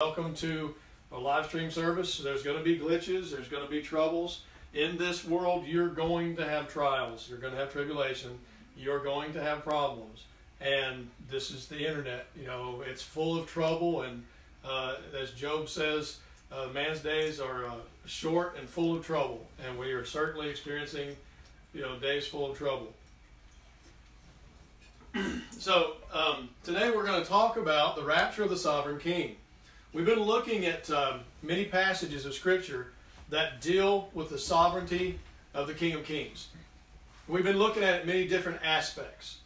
Welcome to a live stream service. There's going to be glitches, there's going to be troubles. In this world, you're going to have trials, you're going to have tribulation, you're going to have problems. And this is the internet, you know, it's full of trouble. And uh, as Job says, uh, man's days are uh, short and full of trouble. And we are certainly experiencing, you know, days full of trouble. so um, today we're going to talk about the rapture of the sovereign king. We've been looking at um, many passages of Scripture that deal with the sovereignty of the King of Kings. We've been looking at many different aspects.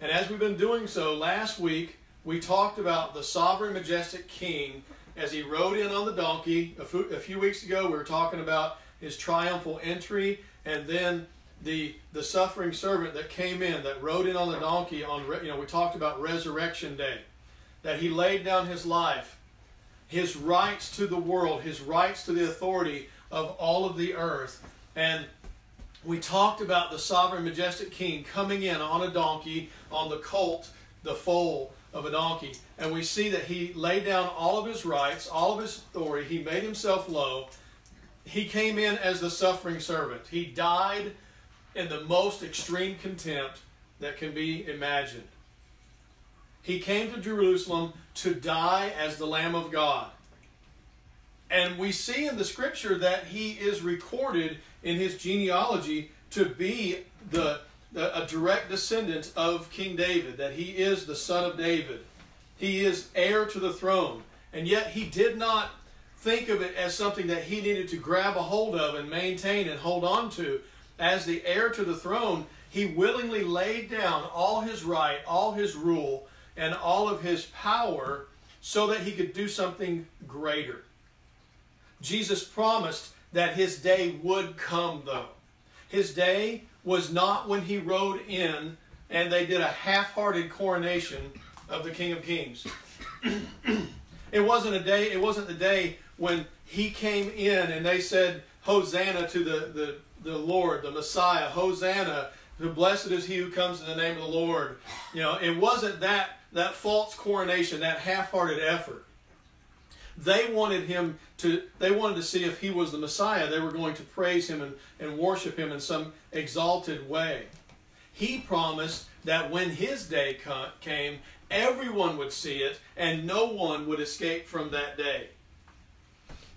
And as we've been doing so, last week we talked about the sovereign, majestic King as he rode in on the donkey. A few, a few weeks ago, we were talking about his triumphal entry and then the the suffering servant that came in that rode in on the donkey on you know we talked about resurrection day that he laid down his life his rights to the world, his rights to the authority of all of the earth. And we talked about the sovereign, majestic king coming in on a donkey, on the colt, the foal of a donkey. And we see that he laid down all of his rights, all of his authority. He made himself low. He came in as the suffering servant. He died in the most extreme contempt that can be imagined. He came to Jerusalem to die as the Lamb of God. And we see in the scripture that he is recorded in his genealogy to be the, the, a direct descendant of King David, that he is the son of David. He is heir to the throne. And yet he did not think of it as something that he needed to grab a hold of and maintain and hold on to. As the heir to the throne, he willingly laid down all his right, all his rule, and all of his power so that he could do something greater. Jesus promised that his day would come, though. His day was not when he rode in and they did a half hearted coronation of the King of Kings. it wasn't a day, it wasn't the day when he came in and they said, Hosanna to the, the, the Lord, the Messiah, Hosanna, the blessed is he who comes in the name of the Lord. You know, it wasn't that that false coronation, that half-hearted effort. They wanted him to, they wanted to see if he was the Messiah. They were going to praise him and, and worship him in some exalted way. He promised that when his day came, everyone would see it and no one would escape from that day.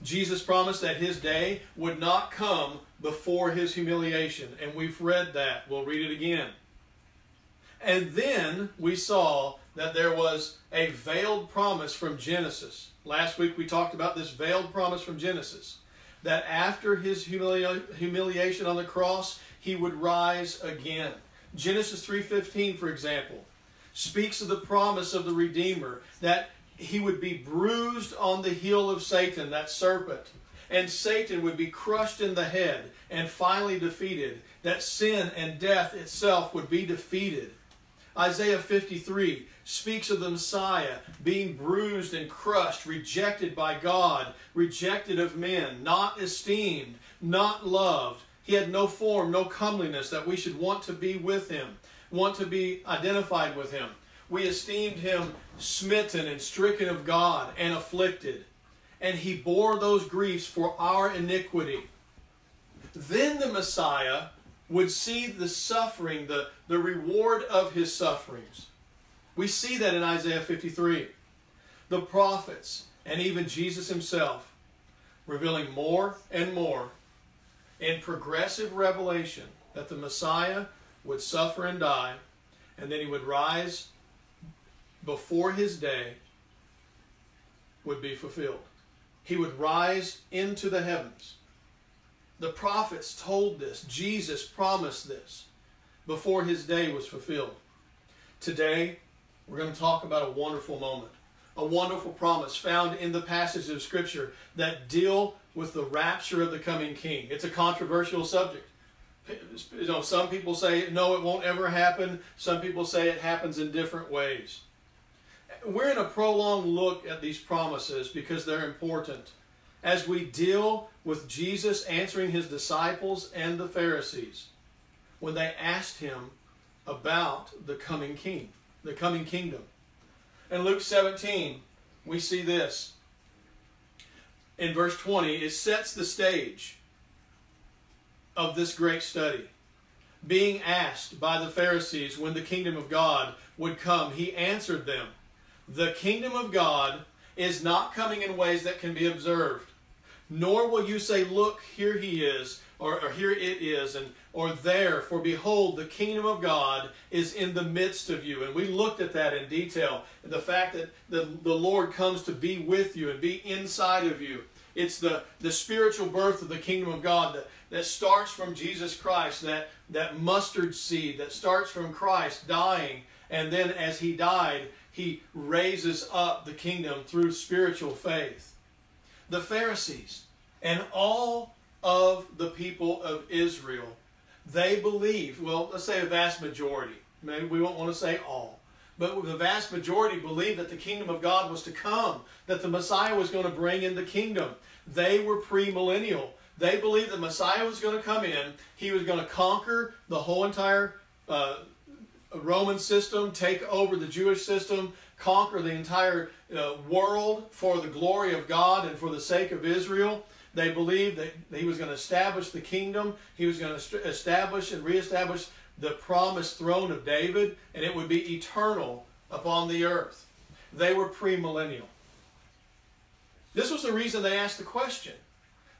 Jesus promised that his day would not come before his humiliation, and we've read that. We'll read it again. And then we saw that there was a veiled promise from Genesis. Last week we talked about this veiled promise from Genesis that after his humili- humiliation on the cross, he would rise again. Genesis 3:15 for example speaks of the promise of the redeemer that he would be bruised on the heel of Satan, that serpent, and Satan would be crushed in the head and finally defeated, that sin and death itself would be defeated. Isaiah 53 speaks of the Messiah being bruised and crushed, rejected by God, rejected of men, not esteemed, not loved. He had no form, no comeliness that we should want to be with him, want to be identified with him. We esteemed him smitten and stricken of God and afflicted. And he bore those griefs for our iniquity. Then the Messiah would see the suffering, the, the reward of his sufferings. We see that in Isaiah 53. The prophets and even Jesus himself revealing more and more in progressive revelation that the Messiah would suffer and die, and then he would rise before his day would be fulfilled. He would rise into the heavens. The prophets told this. Jesus promised this before his day was fulfilled. Today, we're going to talk about a wonderful moment, a wonderful promise found in the passages of Scripture that deal with the rapture of the coming King. It's a controversial subject. You know, some people say no, it won't ever happen. Some people say it happens in different ways. We're in a prolonged look at these promises because they're important as we deal with Jesus answering his disciples and the Pharisees when they asked him about the coming king the coming kingdom. In Luke 17, we see this. in verse 20, it sets the stage of this great study. Being asked by the Pharisees when the kingdom of God would come, he answered them, The kingdom of God is not coming in ways that can be observed, nor will you say, Look, here he is, or, or here it is, and or there, for behold, the kingdom of God is in the midst of you. And we looked at that in detail. The fact that the, the Lord comes to be with you and be inside of you. It's the, the spiritual birth of the kingdom of God that, that starts from Jesus Christ, that, that mustard seed that starts from Christ dying. And then as he died, he raises up the kingdom through spiritual faith. The Pharisees and all of the people of Israel they believe, well, let's say a vast majority, maybe we won't want to say all, but the vast majority believed that the kingdom of God was to come, that the Messiah was going to bring in the kingdom. They were premillennial. They believed the Messiah was going to come in, he was going to conquer the whole entire uh, Roman system, take over the Jewish system, conquer the entire uh, world for the glory of God and for the sake of Israel. They believed that he was going to establish the kingdom. He was going to establish and reestablish the promised throne of David, and it would be eternal upon the earth. They were premillennial. This was the reason they asked the question.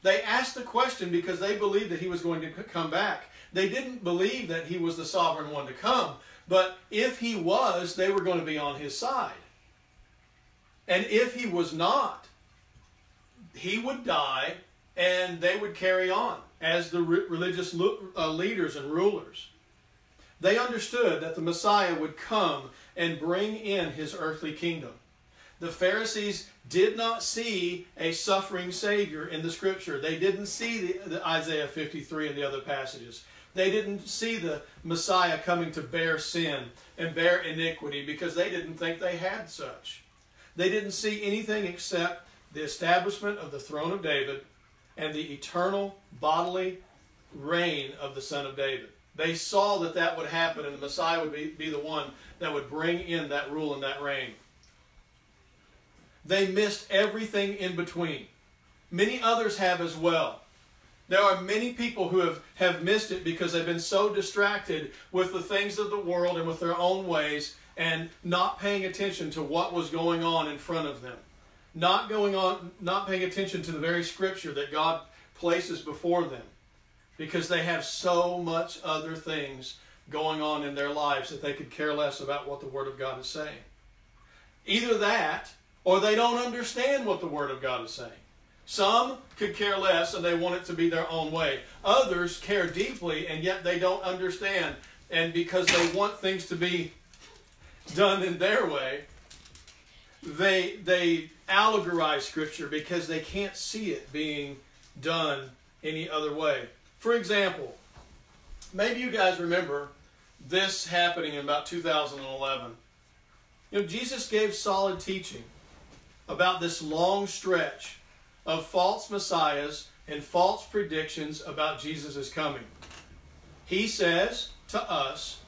They asked the question because they believed that he was going to come back. They didn't believe that he was the sovereign one to come, but if he was, they were going to be on his side. And if he was not, he would die and they would carry on as the re religious uh, leaders and rulers. They understood that the Messiah would come and bring in his earthly kingdom. The Pharisees did not see a suffering Savior in the Scripture. They didn't see the, the Isaiah 53 and the other passages. They didn't see the Messiah coming to bear sin and bear iniquity because they didn't think they had such. They didn't see anything except the establishment of the throne of David and the eternal bodily reign of the Son of David. They saw that that would happen and the Messiah would be, be the one that would bring in that rule and that reign. They missed everything in between. Many others have as well. There are many people who have, have missed it because they've been so distracted with the things of the world and with their own ways and not paying attention to what was going on in front of them not going on, not paying attention to the very scripture that God places before them because they have so much other things going on in their lives that they could care less about what the Word of God is saying. Either that, or they don't understand what the Word of God is saying. Some could care less and they want it to be their own way. Others care deeply and yet they don't understand. And because they want things to be done in their way, they they allegorize scripture because they can't see it being done any other way. For example, maybe you guys remember this happening in about 2011. You know, Jesus gave solid teaching about this long stretch of false messiahs and false predictions about Jesus' coming. He says to us,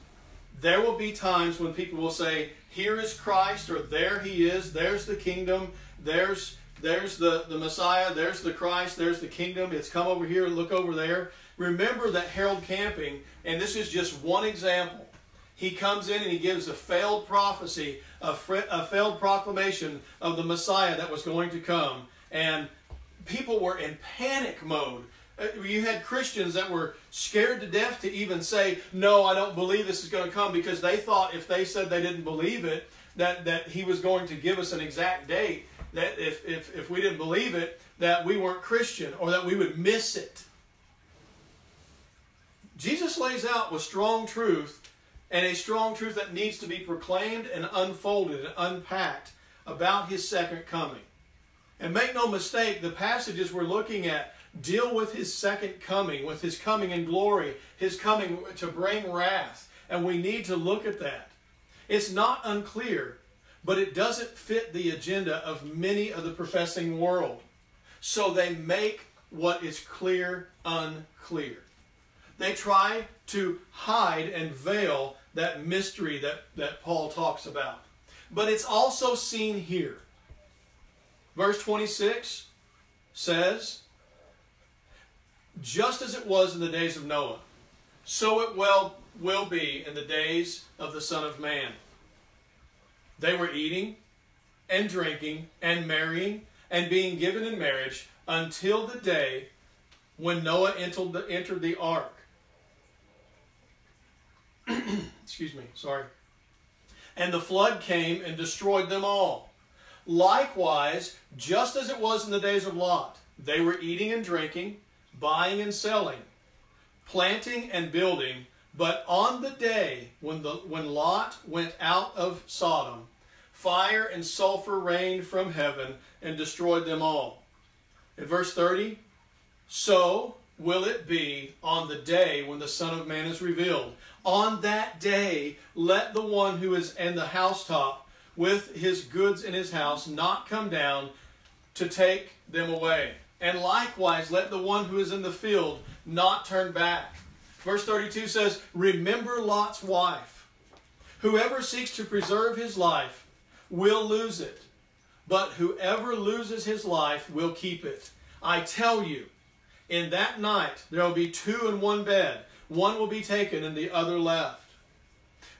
there will be times when people will say, here is Christ, or there he is, there's the kingdom, there's there's the, the Messiah, there's the Christ, there's the kingdom, it's come over here, look over there. Remember that Harold Camping, and this is just one example. He comes in and he gives a failed prophecy, a, a failed proclamation of the Messiah that was going to come. And people were in panic mode uh, you had Christians that were scared to death to even say, No, I don't believe this is going to come because they thought if they said they didn't believe it, that, that he was going to give us an exact date, that if, if, if we didn't believe it, that we weren't Christian or that we would miss it. Jesus lays out with strong truth and a strong truth that needs to be proclaimed and unfolded and unpacked about his second coming. And make no mistake, the passages we're looking at deal with his second coming, with his coming in glory, his coming to bring wrath. And we need to look at that. It's not unclear, but it doesn't fit the agenda of many of the professing world. So they make what is clear unclear. They try to hide and veil that mystery that, that Paul talks about. But it's also seen here. Verse 26 says, just as it was in the days of Noah, so it well will be in the days of the Son of Man. They were eating and drinking and marrying and being given in marriage until the day when Noah entered the, entered the ark. Excuse me, sorry. And the flood came and destroyed them all. Likewise, just as it was in the days of Lot, they were eating and drinking, buying and selling, planting and building. But on the day when, the, when Lot went out of Sodom, fire and sulfur rained from heaven and destroyed them all. In verse 30, so will it be on the day when the Son of Man is revealed. On that day, let the one who is in the housetop with his goods in his house not come down to take them away. And likewise, let the one who is in the field not turn back. Verse 32 says, Remember Lot's wife. Whoever seeks to preserve his life will lose it, but whoever loses his life will keep it. I tell you, in that night there will be two in one bed, one will be taken and the other left.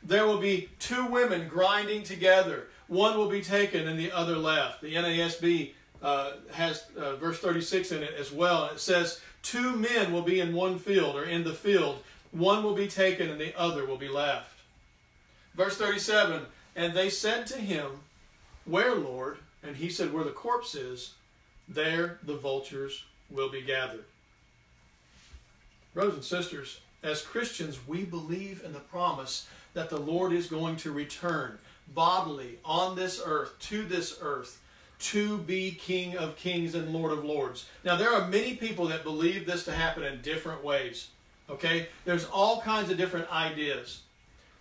There will be two women grinding together, one will be taken and the other left. The NASB uh, has uh, verse 36 in it as well. It says, Two men will be in one field or in the field, one will be taken and the other will be left. Verse 37 And they said to him, Where, Lord? And he said, Where the corpse is, there the vultures will be gathered. Brothers and sisters, as Christians, we believe in the promise that the Lord is going to return bodily on this earth, to this earth, to be King of kings and Lord of lords. Now, there are many people that believe this to happen in different ways. Okay? There's all kinds of different ideas.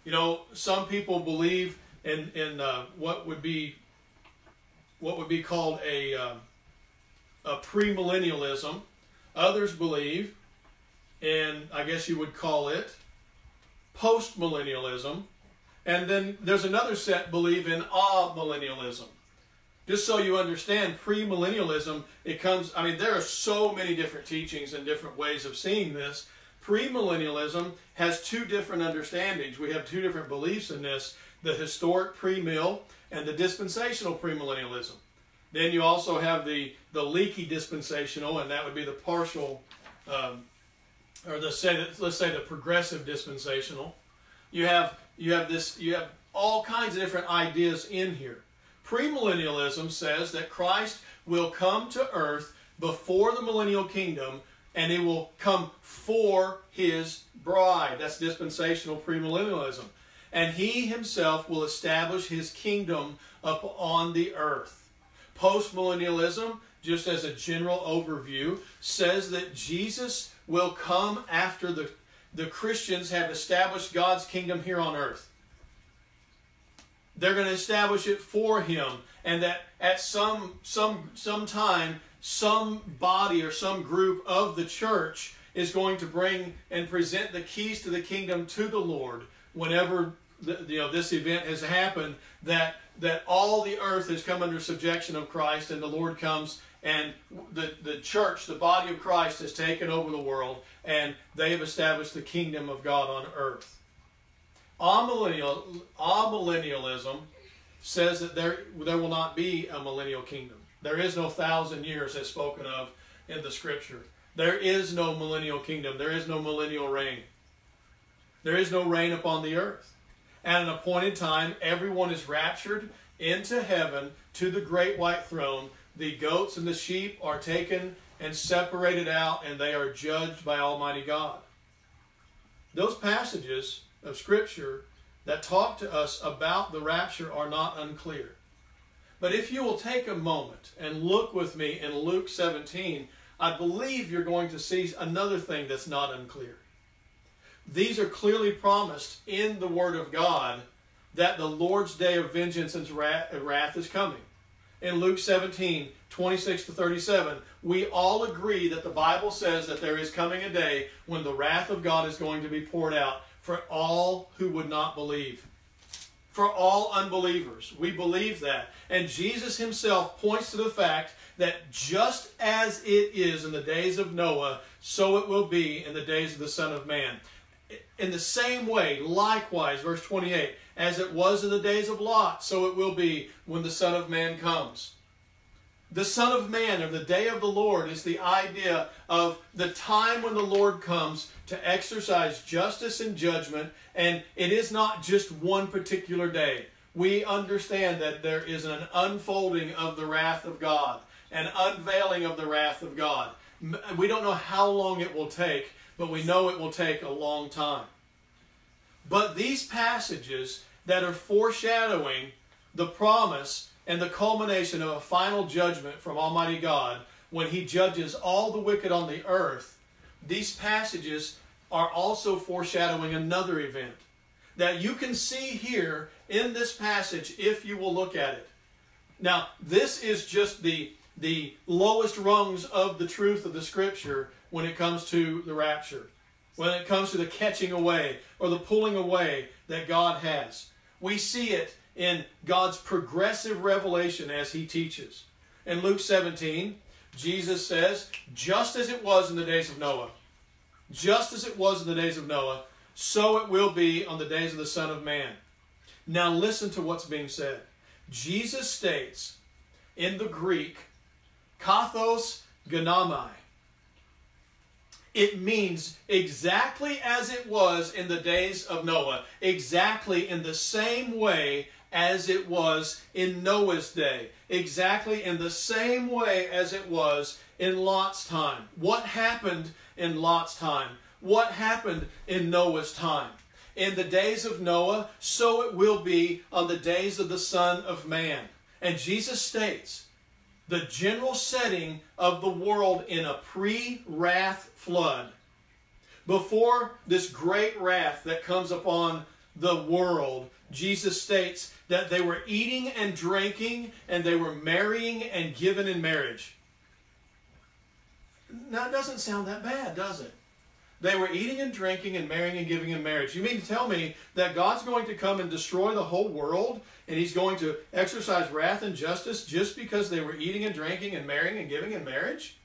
You know, some people believe in, in uh, what would be what would be called a, uh, a premillennialism. Others believe in, I guess you would call it, postmillennialism. And then there's another set believe in amillennialism. Just so you understand, premillennialism, it comes, I mean, there are so many different teachings and different ways of seeing this. Premillennialism has two different understandings. We have two different beliefs in this the historic premill and the dispensational premillennialism. Then you also have the, the leaky dispensational, and that would be the partial, um, or the say let's say the progressive dispensational. You have you have this you have all kinds of different ideas in here. Premillennialism says that Christ will come to earth before the millennial kingdom and it will come for his bride. That's dispensational premillennialism. And he himself will establish his kingdom upon the earth. Postmillennialism, just as a general overview, says that Jesus will come after the, the Christians have established God's kingdom here on earth. They're going to establish it for him, and that at some some some time, some body or some group of the church is going to bring and present the keys to the kingdom to the Lord whenever the, you know this event has happened. That that all the earth has come under subjection of Christ, and the Lord comes and the, the church, the body of Christ, has taken over the world, and they have established the kingdom of God on earth. Amillennial, amillennialism says that there, there will not be a millennial kingdom. There is no thousand years as spoken of in the scripture. There is no millennial kingdom. There is no millennial reign. There is no reign upon the earth. At an appointed time, everyone is raptured into heaven to the great white throne. The goats and the sheep are taken and separated out, and they are judged by Almighty God. Those passages of Scripture that talk to us about the rapture are not unclear. But if you will take a moment and look with me in Luke 17, I believe you're going to see another thing that's not unclear. These are clearly promised in the Word of God that the Lord's day of vengeance and wrath is coming. In Luke 17, 26 to 37, we all agree that the Bible says that there is coming a day when the wrath of God is going to be poured out for all who would not believe. For all unbelievers. We believe that. And Jesus himself points to the fact that just as it is in the days of Noah, so it will be in the days of the Son of Man. In the same way, likewise, verse 28, as it was in the days of Lot, so it will be when the Son of Man comes. The Son of Man, or the day of the Lord, is the idea of the time when the Lord comes to exercise justice and judgment, and it is not just one particular day. We understand that there is an unfolding of the wrath of God, an unveiling of the wrath of God. We don't know how long it will take, but we know it will take a long time. But these passages that are foreshadowing the promise and the culmination of a final judgment from Almighty God when He judges all the wicked on the earth, these passages are also foreshadowing another event that you can see here in this passage if you will look at it. Now, this is just the, the lowest rungs of the truth of the Scripture when it comes to the rapture, when it comes to the catching away or the pulling away that God has. We see it in God's progressive revelation as he teaches. In Luke 17, Jesus says, just as it was in the days of Noah, just as it was in the days of Noah, so it will be on the days of the Son of Man. Now listen to what's being said. Jesus states in the Greek, kathos gonamai. It means exactly as it was in the days of Noah, exactly in the same way as it was in Noah's day, exactly in the same way as it was in Lot's time. What happened in Lot's time? What happened in Noah's time? In the days of Noah, so it will be on the days of the Son of Man. And Jesus states the general setting of the world in a pre wrath flood. Before this great wrath that comes upon the world, Jesus states that they were eating and drinking and they were marrying and given in marriage. Now, it doesn't sound that bad, does it? They were eating and drinking and marrying and giving in marriage. You mean to tell me that God's going to come and destroy the whole world and He's going to exercise wrath and justice just because they were eating and drinking and marrying and giving in marriage?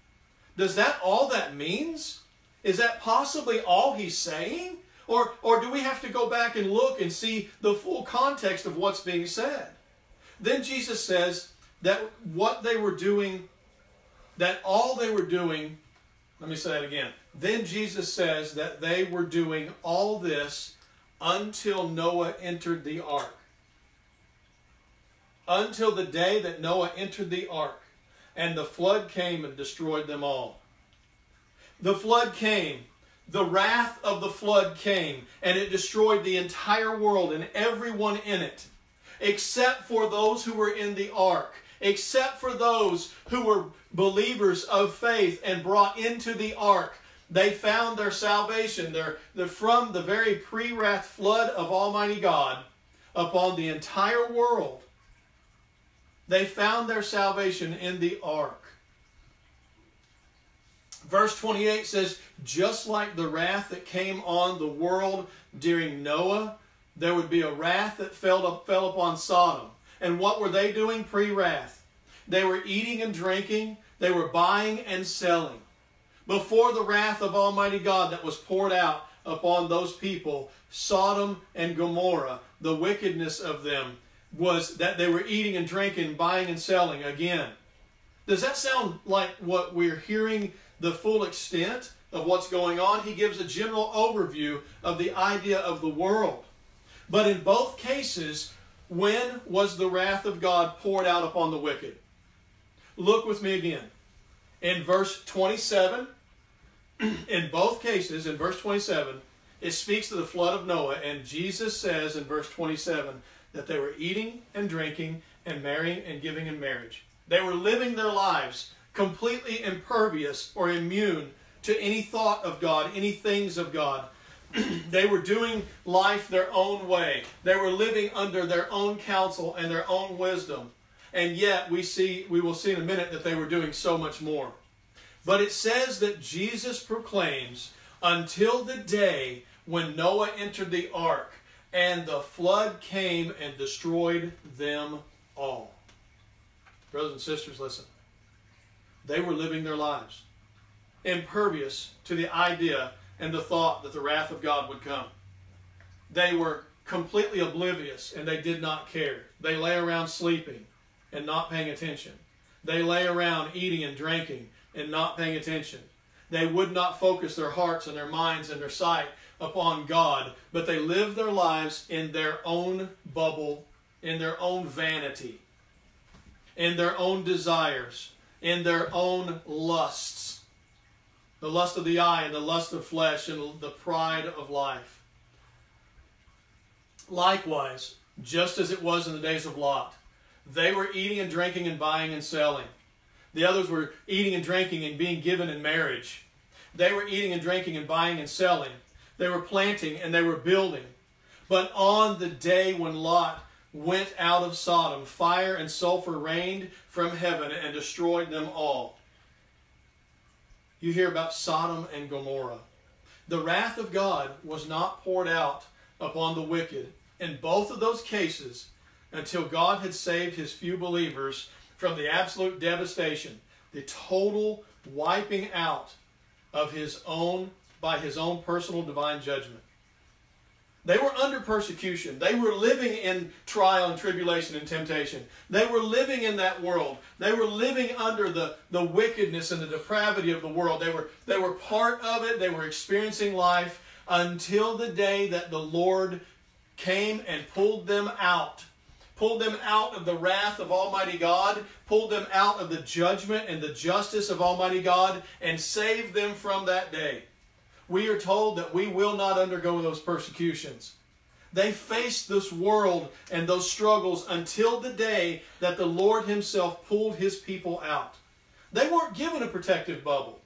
Does that all that means? Is that possibly all He's saying? Or, or do we have to go back and look and see the full context of what's being said? Then Jesus says that what they were doing, that all they were doing, let me say that again. Then Jesus says that they were doing all this until Noah entered the ark. Until the day that Noah entered the ark and the flood came and destroyed them all. The flood came the wrath of the flood came and it destroyed the entire world and everyone in it, except for those who were in the ark, except for those who were believers of faith and brought into the ark. They found their salvation there from the very pre wrath flood of Almighty God upon the entire world. They found their salvation in the ark. Verse 28 says, just like the wrath that came on the world during Noah, there would be a wrath that fell, up, fell upon Sodom. And what were they doing pre wrath? They were eating and drinking, they were buying and selling. Before the wrath of Almighty God that was poured out upon those people, Sodom and Gomorrah, the wickedness of them was that they were eating and drinking, buying and selling again. Does that sound like what we're hearing the full extent of what's going on. He gives a general overview of the idea of the world. But in both cases, when was the wrath of God poured out upon the wicked? Look with me again. In verse 27, in both cases, in verse 27, it speaks to the flood of Noah, and Jesus says in verse 27 that they were eating and drinking and marrying and giving in marriage. They were living their lives completely impervious or immune to any thought of God, any things of God. they were doing life their own way. They were living under their own counsel and their own wisdom. And yet we see we will see in a minute that they were doing so much more. But it says that Jesus proclaims until the day when Noah entered the ark and the flood came and destroyed them all. Brothers and sisters, listen. They were living their lives, impervious to the idea and the thought that the wrath of God would come. They were completely oblivious and they did not care. They lay around sleeping and not paying attention. They lay around eating and drinking and not paying attention. They would not focus their hearts and their minds and their sight upon God, but they lived their lives in their own bubble, in their own vanity, in their own desires, in their own lusts. The lust of the eye and the lust of flesh and the pride of life. Likewise, just as it was in the days of Lot, they were eating and drinking and buying and selling. The others were eating and drinking and being given in marriage. They were eating and drinking and buying and selling. They were planting and they were building. But on the day when Lot went out of Sodom, fire and sulfur rained from heaven and destroyed them all. You hear about Sodom and Gomorrah. The wrath of God was not poured out upon the wicked in both of those cases until God had saved his few believers from the absolute devastation, the total wiping out of his own by his own personal divine judgment. They were under persecution. They were living in trial and tribulation and temptation. They were living in that world. They were living under the, the wickedness and the depravity of the world. They were, they were part of it. They were experiencing life until the day that the Lord came and pulled them out. Pulled them out of the wrath of Almighty God, pulled them out of the judgment and the justice of Almighty God, and saved them from that day we are told that we will not undergo those persecutions. They faced this world and those struggles until the day that the Lord Himself pulled His people out. They weren't given a protective bubble.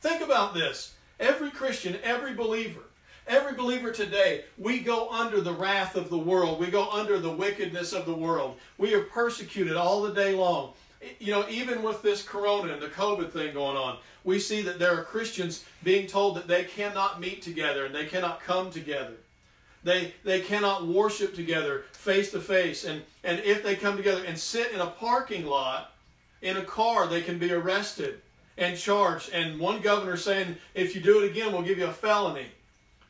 Think about this. Every Christian, every believer, every believer today, we go under the wrath of the world. We go under the wickedness of the world. We are persecuted all the day long. You know, even with this corona and the COVID thing going on, we see that there are Christians being told that they cannot meet together and they cannot come together. They, they cannot worship together face to face. And, and if they come together and sit in a parking lot in a car, they can be arrested and charged. And one governor saying, if you do it again, we'll give you a felony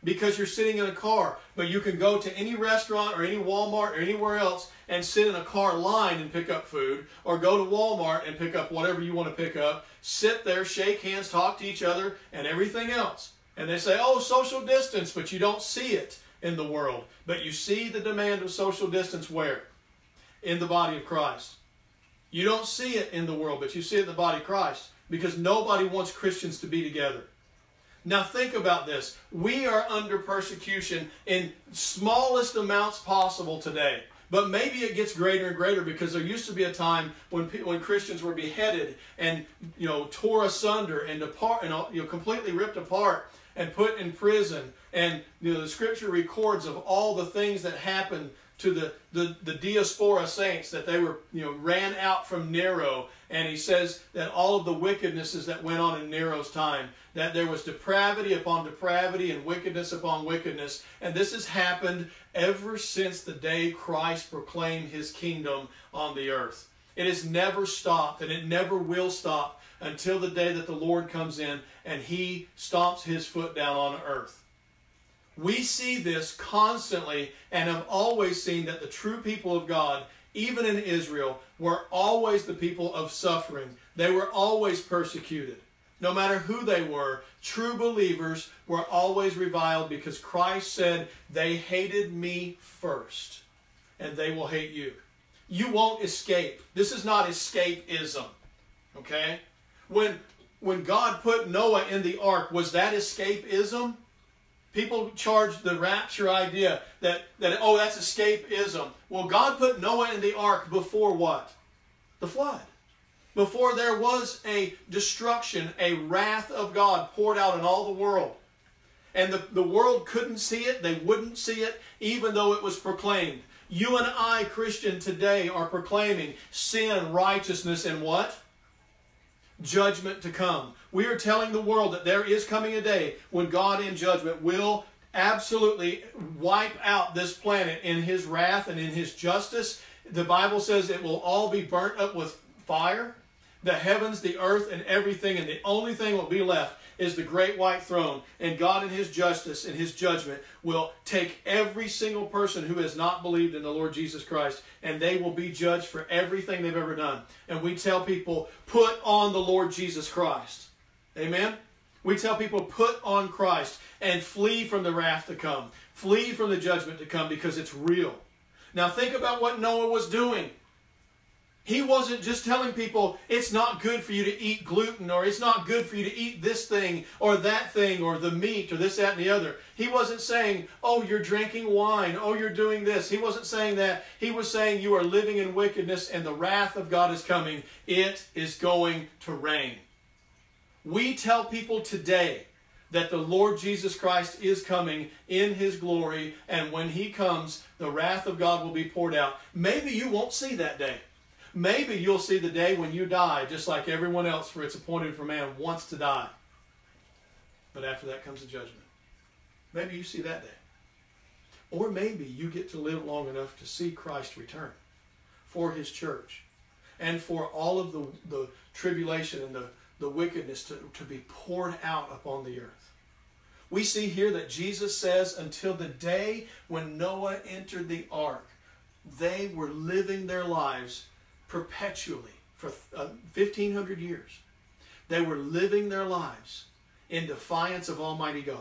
because you're sitting in a car. But you can go to any restaurant or any Walmart or anywhere else and sit in a car line and pick up food, or go to Walmart and pick up whatever you want to pick up, sit there, shake hands, talk to each other, and everything else. And they say, oh, social distance, but you don't see it in the world. But you see the demand of social distance where? In the body of Christ. You don't see it in the world, but you see it in the body of Christ because nobody wants Christians to be together. Now think about this. We are under persecution in smallest amounts possible today. But maybe it gets greater and greater because there used to be a time when when Christians were beheaded and you know tore asunder and apart and you know completely ripped apart and put in prison. And you know the Scripture records of all the things that happened to the, the, the diaspora saints that they were you know ran out from Nero. And he says that all of the wickednesses that went on in Nero's time that there was depravity upon depravity and wickedness upon wickedness. And this has happened ever since the day Christ proclaimed his kingdom on the earth. It has never stopped and it never will stop until the day that the Lord comes in and he stomps his foot down on earth we see this constantly and have always seen that the true people of God, even in Israel, were always the people of suffering. They were always persecuted. No matter who they were, true believers were always reviled because Christ said, They hated me first, and they will hate you. You won't escape. This is not escapism. Okay? When, when God put Noah in the ark, was that escapism? People charge the rapture idea that, that, oh, that's escapism. Well, God put Noah in the ark before what? The flood. Before there was a destruction, a wrath of God poured out on all the world. And the, the world couldn't see it, they wouldn't see it, even though it was proclaimed. You and I, Christian, today are proclaiming sin, righteousness, and what? Judgment to come. We are telling the world that there is coming a day when God in judgment will absolutely wipe out this planet in his wrath and in his justice. The Bible says it will all be burnt up with fire. the heavens, the earth, and everything, and the only thing will be left is the great white throne. And God, in His justice and His judgment, will take every single person who has not believed in the Lord Jesus Christ, and they will be judged for everything they've ever done. And we tell people, put on the Lord Jesus Christ. Amen? We tell people, put on Christ and flee from the wrath to come. Flee from the judgment to come because it's real. Now think about what Noah was doing. He wasn't just telling people it's not good for you to eat gluten or it's not good for you to eat this thing or that thing or the meat or this, that, and the other. He wasn't saying, oh, you're drinking wine. Oh, you're doing this. He wasn't saying that. He was saying you are living in wickedness and the wrath of God is coming. It is going to rain. We tell people today that the Lord Jesus Christ is coming in his glory, and when he comes, the wrath of God will be poured out. Maybe you won't see that day. Maybe you'll see the day when you die, just like everyone else, for it's appointed for man wants to die. But after that comes the judgment. Maybe you see that day. Or maybe you get to live long enough to see Christ return for his church and for all of the, the tribulation and the, the wickedness to, to be poured out upon the earth. We see here that Jesus says, until the day when Noah entered the ark, they were living their lives perpetually for uh, 1500 years. They were living their lives in defiance of Almighty God.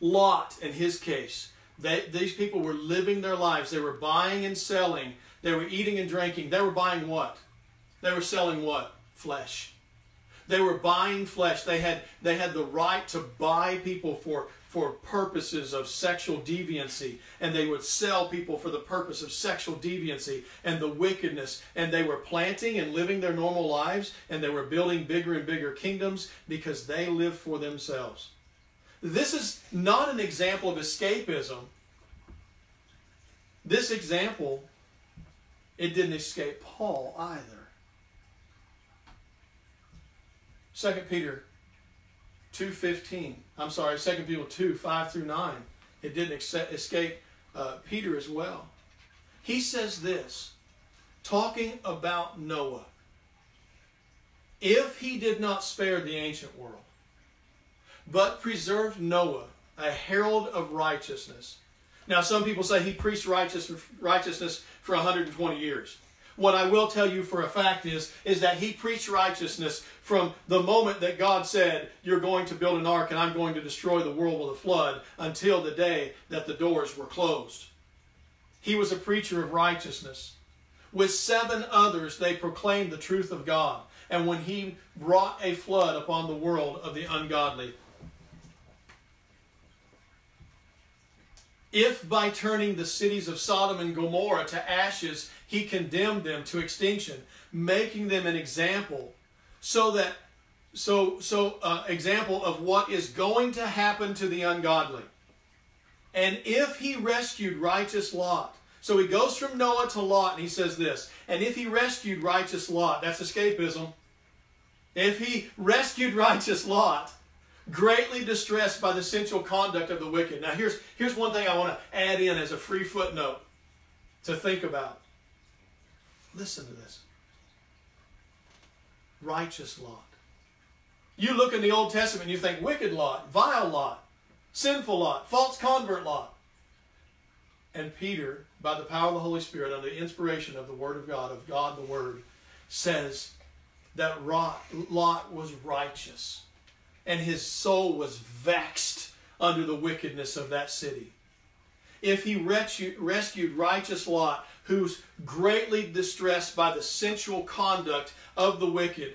Lot, in his case, they, these people were living their lives. They were buying and selling. They were eating and drinking. They were buying what? They were selling what? Flesh. They were buying flesh. They had, they had the right to buy people for for purposes of sexual deviancy, and they would sell people for the purpose of sexual deviancy and the wickedness, and they were planting and living their normal lives, and they were building bigger and bigger kingdoms because they lived for themselves. This is not an example of escapism. This example, it didn't escape Paul either. 2 Peter 2.15. I'm sorry, 2 Peter 2, 5 through 9. It didn't escape uh, Peter as well. He says this, talking about Noah. If he did not spare the ancient world, but preserved Noah, a herald of righteousness. Now, some people say he preached righteousness for 120 years. What I will tell you for a fact is, is that he preached righteousness from the moment that God said, You're going to build an ark and I'm going to destroy the world with a flood until the day that the doors were closed. He was a preacher of righteousness. With seven others, they proclaimed the truth of God. And when he brought a flood upon the world of the ungodly, if by turning the cities of Sodom and Gomorrah to ashes he condemned them to extinction, making them an example so that so so uh, example of what is going to happen to the ungodly. And if he rescued righteous Lot, so he goes from Noah to Lot and he says this, and if he rescued righteous Lot, that's escapism. If he rescued righteous Lot, greatly distressed by the sensual conduct of the wicked. Now here's here's one thing I want to add in as a free footnote to think about. Listen to this. Righteous Lot. You look in the Old Testament and you think wicked Lot, vile Lot, sinful Lot, false convert Lot. And Peter, by the power of the Holy Spirit, under the inspiration of the Word of God, of God the Word, says that Lot was righteous and his soul was vexed under the wickedness of that city. If he rescued righteous Lot, who's greatly distressed by the sensual conduct of the wicked.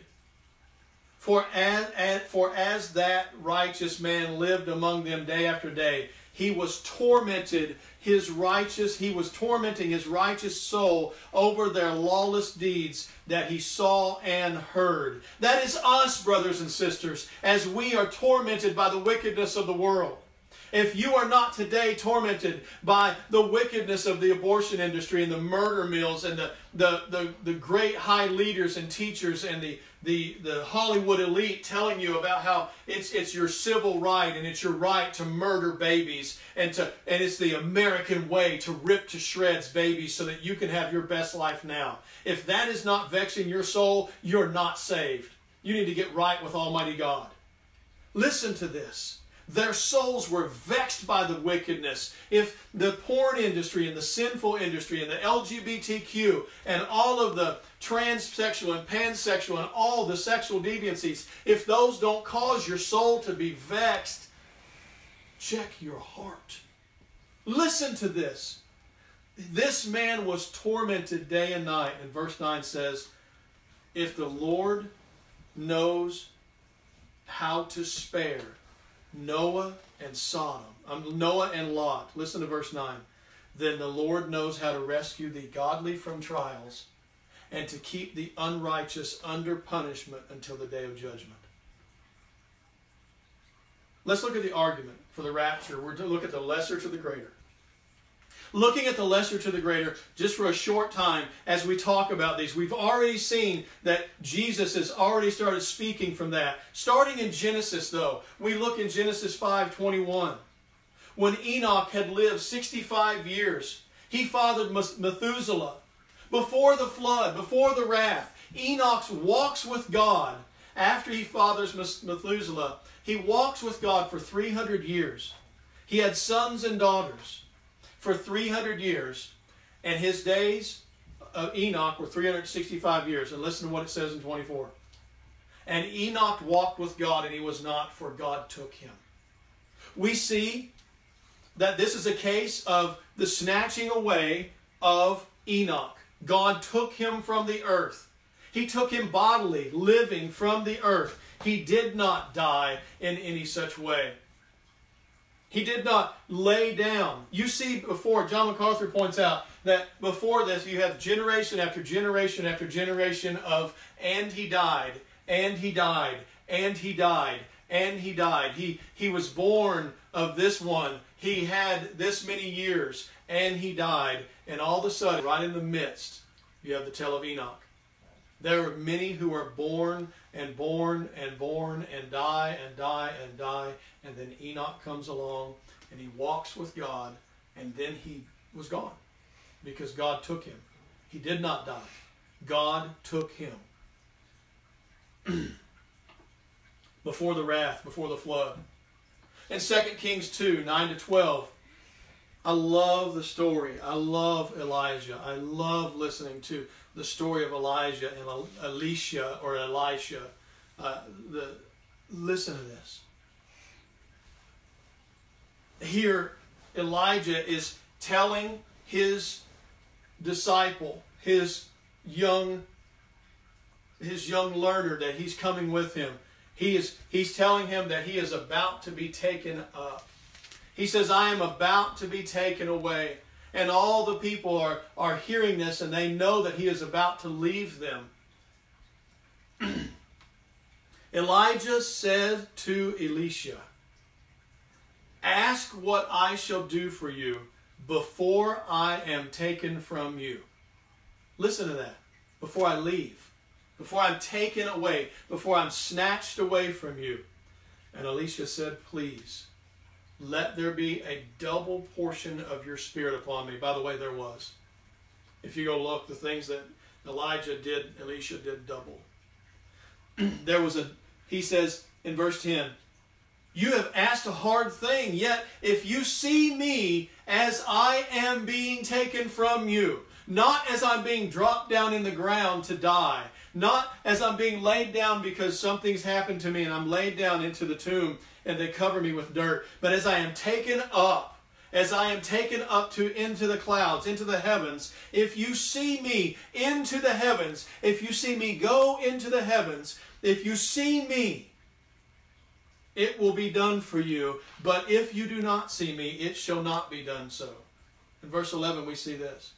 For as, as, for as that righteous man lived among them day after day, he was tormented his righteous he was tormenting his righteous soul over their lawless deeds that he saw and heard. That is us brothers and sisters as we are tormented by the wickedness of the world if you are not today tormented by the wickedness of the abortion industry and the murder mills and the, the, the, the great high leaders and teachers and the, the, the Hollywood elite telling you about how it's, it's your civil right and it's your right to murder babies and, to, and it's the American way to rip to shreds babies so that you can have your best life now. If that is not vexing your soul, you're not saved. You need to get right with Almighty God. Listen to this. Their souls were vexed by the wickedness. If the porn industry and the sinful industry and the LGBTQ and all of the transsexual and pansexual and all the sexual deviancies, if those don't cause your soul to be vexed, check your heart. Listen to this. This man was tormented day and night. And verse 9 says, If the Lord knows how to spare Noah and Sodom, um, Noah and Lot. Listen to verse 9. Then the Lord knows how to rescue the godly from trials and to keep the unrighteous under punishment until the day of judgment. Let's look at the argument for the rapture. We're to look at the lesser to the greater looking at the lesser to the greater just for a short time as we talk about these. We've already seen that Jesus has already started speaking from that. Starting in Genesis, though, we look in Genesis 5:21. When Enoch had lived 65 years, he fathered Methuselah. Before the flood, before the wrath, Enoch walks with God after he fathers Methuselah. He walks with God for 300 years. He had sons and daughters for 300 years, and his days of Enoch were 365 years. And listen to what it says in 24. And Enoch walked with God, and he was not, for God took him. We see that this is a case of the snatching away of Enoch. God took him from the earth. He took him bodily, living from the earth. He did not die in any such way. He did not lay down. You see before, John MacArthur points out that before this you have generation after generation after generation of, and he died, and he died, and he died, and he died. He, he was born of this one. He had this many years, and he died. And all of a sudden, right in the midst, you have the tale of Enoch. There are many who are born and born and born and die and die and die. And then Enoch comes along and he walks with God and then he was gone because God took him. He did not die. God took him. before the wrath, before the flood. In 2 Kings 2 9 to 12, I love the story. I love Elijah. I love listening to the story of Elijah and Elisha or Elisha. Uh, the, listen to this. Here, Elijah is telling his disciple, his young, his young learner that he's coming with him. He is, he's telling him that he is about to be taken up. He says, I am about to be taken away. And all the people are, are hearing this and they know that he is about to leave them. Elijah said to Elisha, Ask what I shall do for you before I am taken from you. Listen to that. Before I leave, before I'm taken away, before I'm snatched away from you. And Elisha said, Please let there be a double portion of your spirit upon me. By the way, there was. If you go look, the things that Elijah did, Elisha did double. there was a, he says in verse 10, You have asked a hard thing, yet if you see me as I am being taken from you, not as I'm being dropped down in the ground to die, not as I'm being laid down because something's happened to me and I'm laid down into the tomb and they cover me with dirt. But as I am taken up, as I am taken up to into the clouds, into the heavens, if you see me into the heavens, if you see me go into the heavens, if you see me, it will be done for you. But if you do not see me, it shall not be done so. In verse 11, we see this.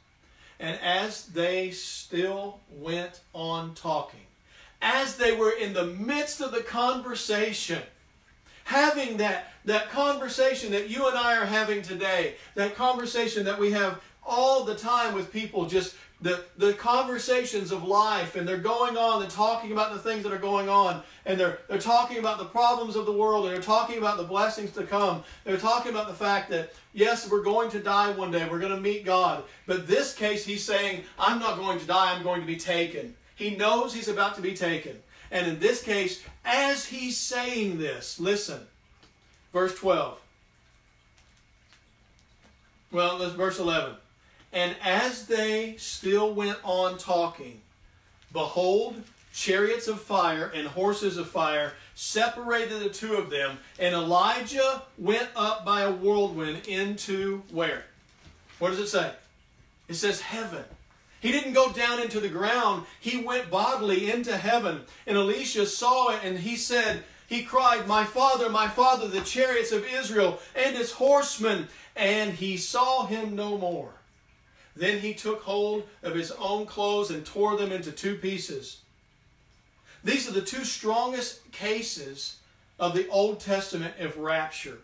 And as they still went on talking, as they were in the midst of the conversation, having that, that conversation that you and I are having today, that conversation that we have all the time with people just the, the conversations of life and they're going on and talking about the things that are going on and they're, they're talking about the problems of the world and they're talking about the blessings to come. They're talking about the fact that yes we're going to die one day we're going to meet god. But this case he's saying i'm not going to die i'm going to be taken. He knows he's about to be taken. And in this case as he's saying this listen verse 12 well verse 11 and as they still went on talking, behold, chariots of fire and horses of fire separated the two of them, and Elijah went up by a whirlwind into where? What does it say? It says heaven. He didn't go down into the ground. He went bodily into heaven. And Elisha saw it and he said, he cried, My father, my father, the chariots of Israel and its horsemen. And he saw him no more. Then he took hold of his own clothes and tore them into two pieces. These are the two strongest cases of the Old Testament of rapture,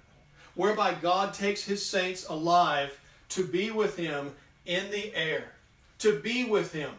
whereby God takes his saints alive to be with him in the air, to be with him.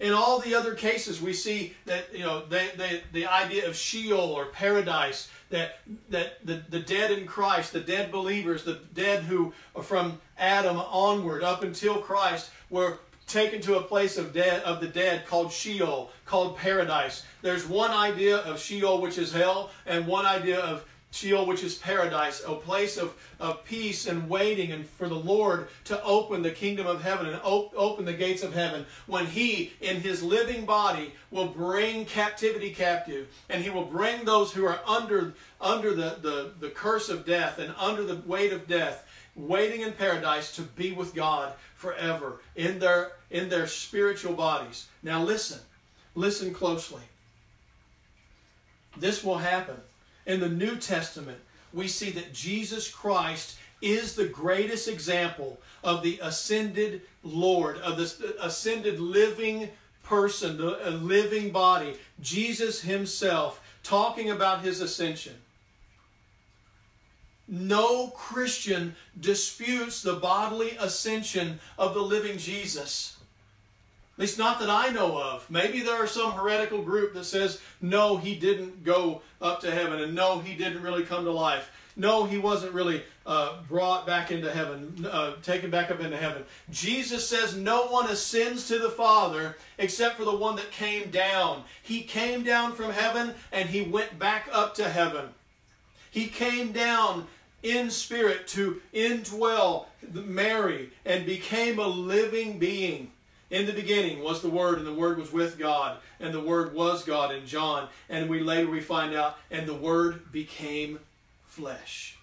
In all the other cases, we see that you know they, they, the idea of Sheol or paradise, that that the, the dead in Christ, the dead believers, the dead who from Adam onward up until Christ were taken to a place of dead of the dead called Sheol, called paradise. There's one idea of Sheol, which is hell, and one idea of Sheol, which is paradise, a place of, of peace and waiting and for the Lord to open the kingdom of heaven and op open the gates of heaven when he, in his living body, will bring captivity captive and he will bring those who are under, under the, the, the curse of death and under the weight of death waiting in paradise to be with God forever in their, in their spiritual bodies. Now listen, listen closely. This will happen in the New Testament, we see that Jesus Christ is the greatest example of the ascended Lord, of the ascended living person, the living body. Jesus himself talking about his ascension. No Christian disputes the bodily ascension of the living Jesus. At least not that I know of. Maybe there are some heretical group that says, no, he didn't go up to heaven, and no, he didn't really come to life. No, he wasn't really uh, brought back into heaven, uh, taken back up into heaven. Jesus says no one ascends to the Father except for the one that came down. He came down from heaven and he went back up to heaven. He came down in spirit to indwell Mary and became a living being. In the beginning was the Word, and the Word was with God, and the Word was God in John. And we later we find out, and the Word became flesh.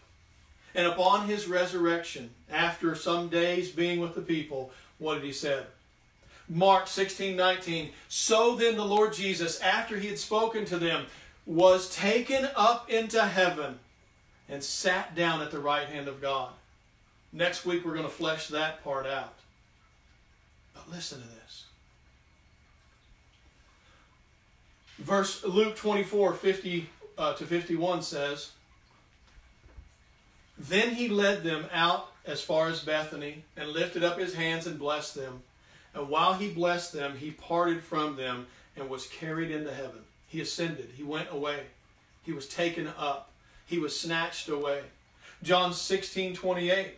And upon his resurrection, after some days being with the people, what did he say? Mark 16, 19. So then the Lord Jesus, after he had spoken to them, was taken up into heaven and sat down at the right hand of God. Next week we're going to flesh that part out. But listen to this. Verse Luke 24, 50 uh, to 51 says, Then he led them out as far as Bethany and lifted up his hands and blessed them. And while he blessed them, he parted from them and was carried into heaven. He ascended. He went away. He was taken up. He was snatched away. John 16, 28.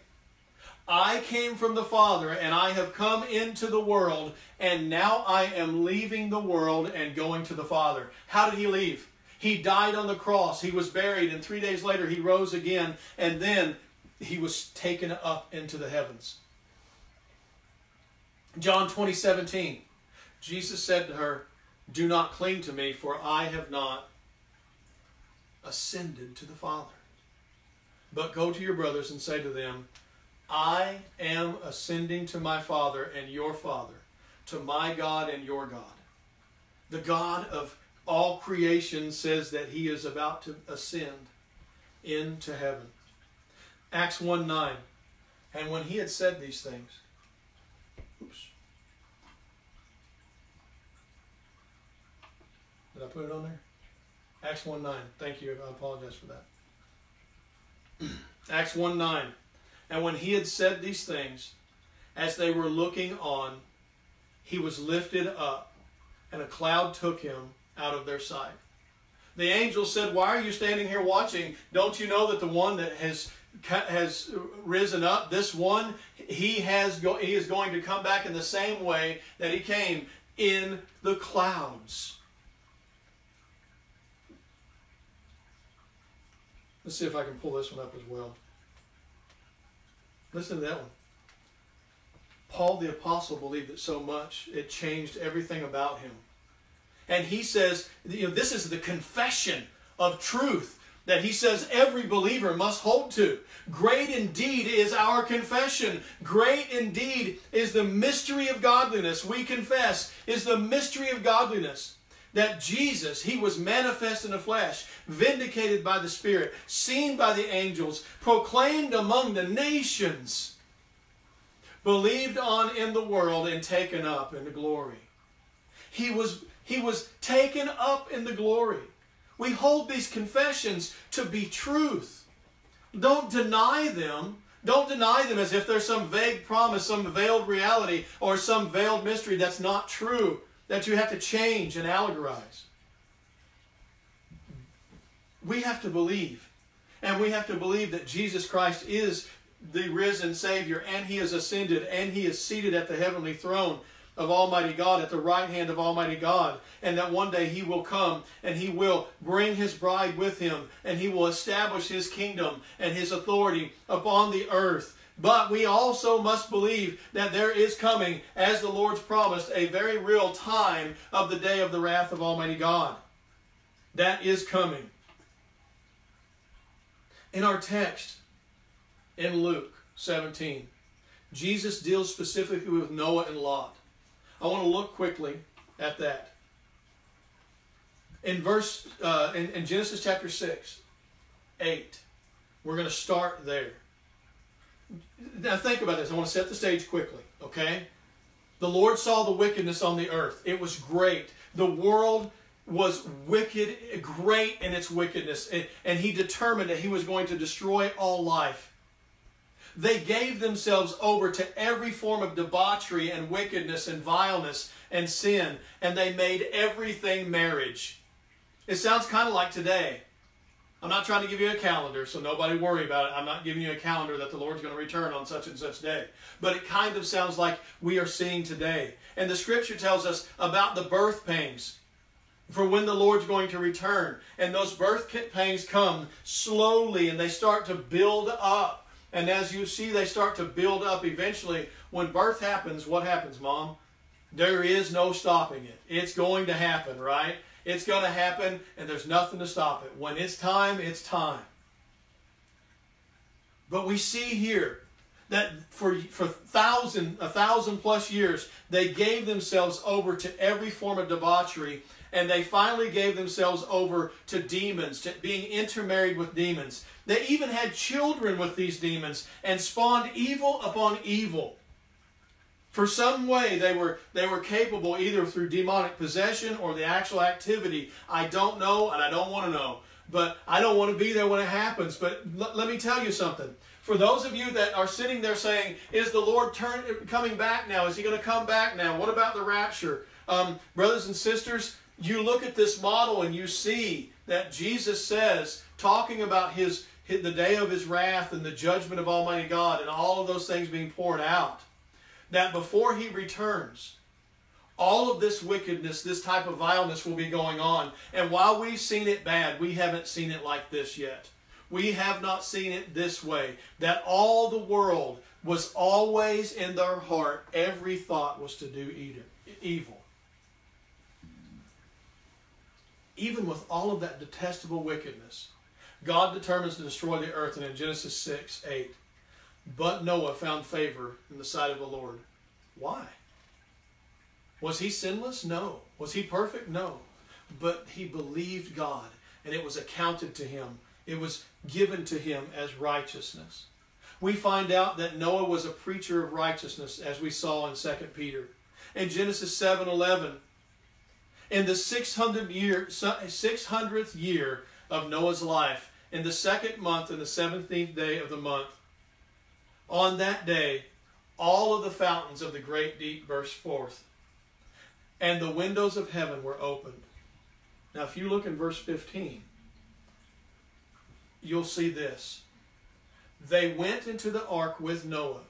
I came from the Father, and I have come into the world, and now I am leaving the world and going to the Father. How did he leave? He died on the cross, he was buried, and three days later he rose again, and then he was taken up into the heavens. John 20, 17. Jesus said to her, Do not cling to me, for I have not ascended to the Father. But go to your brothers and say to them, I am ascending to my Father and your Father, to my God and your God. The God of all creation says that he is about to ascend into heaven. Acts 1 9. And when he had said these things, oops. Did I put it on there? Acts 1 9. Thank you. I apologize for that. Acts 1 9. And when he had said these things, as they were looking on, he was lifted up, and a cloud took him out of their sight. The angel said, Why are you standing here watching? Don't you know that the one that has has risen up, this one, he has go, he is going to come back in the same way that he came in the clouds. Let's see if I can pull this one up as well. Listen to that one. Paul the Apostle believed it so much, it changed everything about him. And he says, you know, this is the confession of truth that he says every believer must hold to. Great indeed is our confession. Great indeed is the mystery of godliness. We confess is the mystery of godliness that Jesus, he was manifest in the flesh, vindicated by the Spirit, seen by the angels, proclaimed among the nations, believed on in the world, and taken up into glory. He was, he was taken up in the glory. We hold these confessions to be truth. Don't deny them. Don't deny them as if there's some vague promise, some veiled reality, or some veiled mystery that's not true, that you have to change and allegorize. We have to believe. And we have to believe that Jesus Christ is the risen Savior, and He is ascended, and He is seated at the heavenly throne of Almighty God, at the right hand of Almighty God, and that one day He will come and He will bring His bride with Him, and He will establish His kingdom and His authority upon the earth. But we also must believe that there is coming, as the Lord's promised, a very real time of the day of the wrath of Almighty God. That is coming. In our text in Luke 17, Jesus deals specifically with Noah and Lot. I want to look quickly at that. In verse, uh, in, in Genesis chapter 6, 8, we're going to start there. Now think about this. I want to set the stage quickly, okay? The Lord saw the wickedness on the earth. It was great. The world was wicked, great in its wickedness, and, he determined that he was going to destroy all life. They gave themselves over to every form of debauchery and wickedness and vileness and sin, and they made everything marriage. It sounds kind of like today. I'm not trying to give you a calendar, so nobody worry about it. I'm not giving you a calendar that the Lord's going to return on such and such day. But it kind of sounds like we are seeing today. And the scripture tells us about the birth pains for when the Lord's going to return. And those birth pains come slowly and they start to build up. And as you see, they start to build up eventually. When birth happens, what happens, Mom? There is no stopping it. It's going to happen, right? It's going to happen, and there's nothing to stop it. When it's time, it's time. But we see here that for, for thousand, a thousand plus years, they gave themselves over to every form of debauchery, and they finally gave themselves over to demons, to being intermarried with demons. They even had children with these demons and spawned evil upon evil. For some way they were they were capable either through demonic possession or the actual activity. I don't know and I don't want to know. But I don't want to be there when it happens. But let me tell you something. For those of you that are sitting there saying, "Is the Lord turn, coming back now? Is He going to come back now? What about the rapture?" Um, brothers and sisters, you look at this model and you see that Jesus says, talking about His the day of his wrath and the judgment of Almighty God and all of those things being poured out, that before he returns, all of this wickedness, this type of vileness will be going on. And while we've seen it bad, we haven't seen it like this yet. We have not seen it this way. That all the world was always in their heart, every thought was to do evil. Even with all of that detestable wickedness, God determines to destroy the earth, and in Genesis 6 8, but Noah found favor in the sight of the Lord. Why? Was he sinless? No. Was he perfect? No. But he believed God, and it was accounted to him. It was given to him as righteousness. We find out that Noah was a preacher of righteousness, as we saw in 2 Peter. In Genesis 7 11, in the 600 year, 600th year of Noah's life, in the second month, in the seventeenth day of the month. On that day, all of the fountains of the great deep burst forth, and the windows of heaven were opened. Now, if you look in verse 15, you'll see this. They went into the ark with Noah.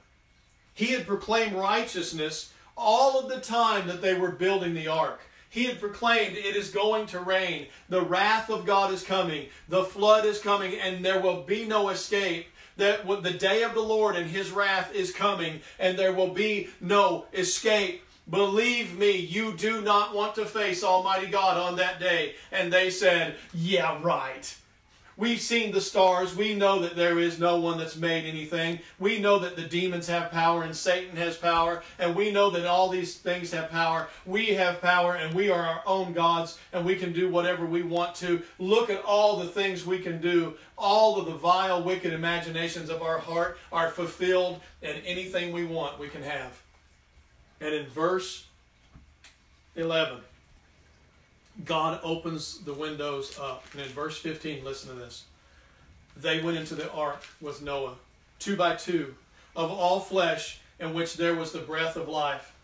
He had proclaimed righteousness all of the time that they were building the ark. He had proclaimed, It is going to rain. The wrath of God is coming. The flood is coming, and there will be no escape. That the day of the Lord and his wrath is coming, and there will be no escape. Believe me, you do not want to face Almighty God on that day. And they said, Yeah, right. We've seen the stars. We know that there is no one that's made anything. We know that the demons have power and Satan has power. And we know that all these things have power. We have power and we are our own gods and we can do whatever we want to. Look at all the things we can do. All of the vile, wicked imaginations of our heart are fulfilled and anything we want we can have. And in verse 11, God opens the windows up. And in verse 15, listen to this. They went into the ark with Noah, two by two, of all flesh, in which there was the breath of life.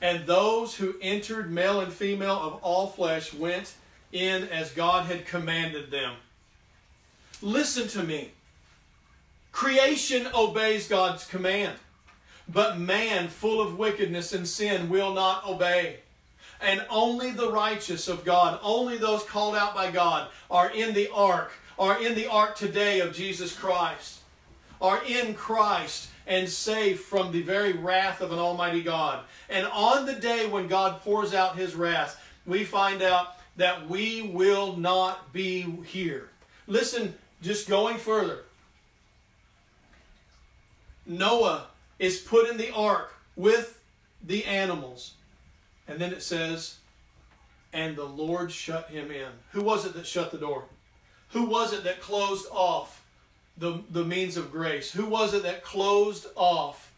And those who entered, male and female of all flesh, went in as God had commanded them. Listen to me. Creation obeys God's command, but man, full of wickedness and sin, will not obey. And only the righteous of God, only those called out by God, are in the ark, are in the ark today of Jesus Christ, are in Christ and safe from the very wrath of an Almighty God. And on the day when God pours out his wrath, we find out that we will not be here. Listen, just going further. Noah is put in the ark with the animals. And then it says, and the Lord shut him in. Who was it that shut the door? Who was it that closed off the, the means of grace? Who was it that closed off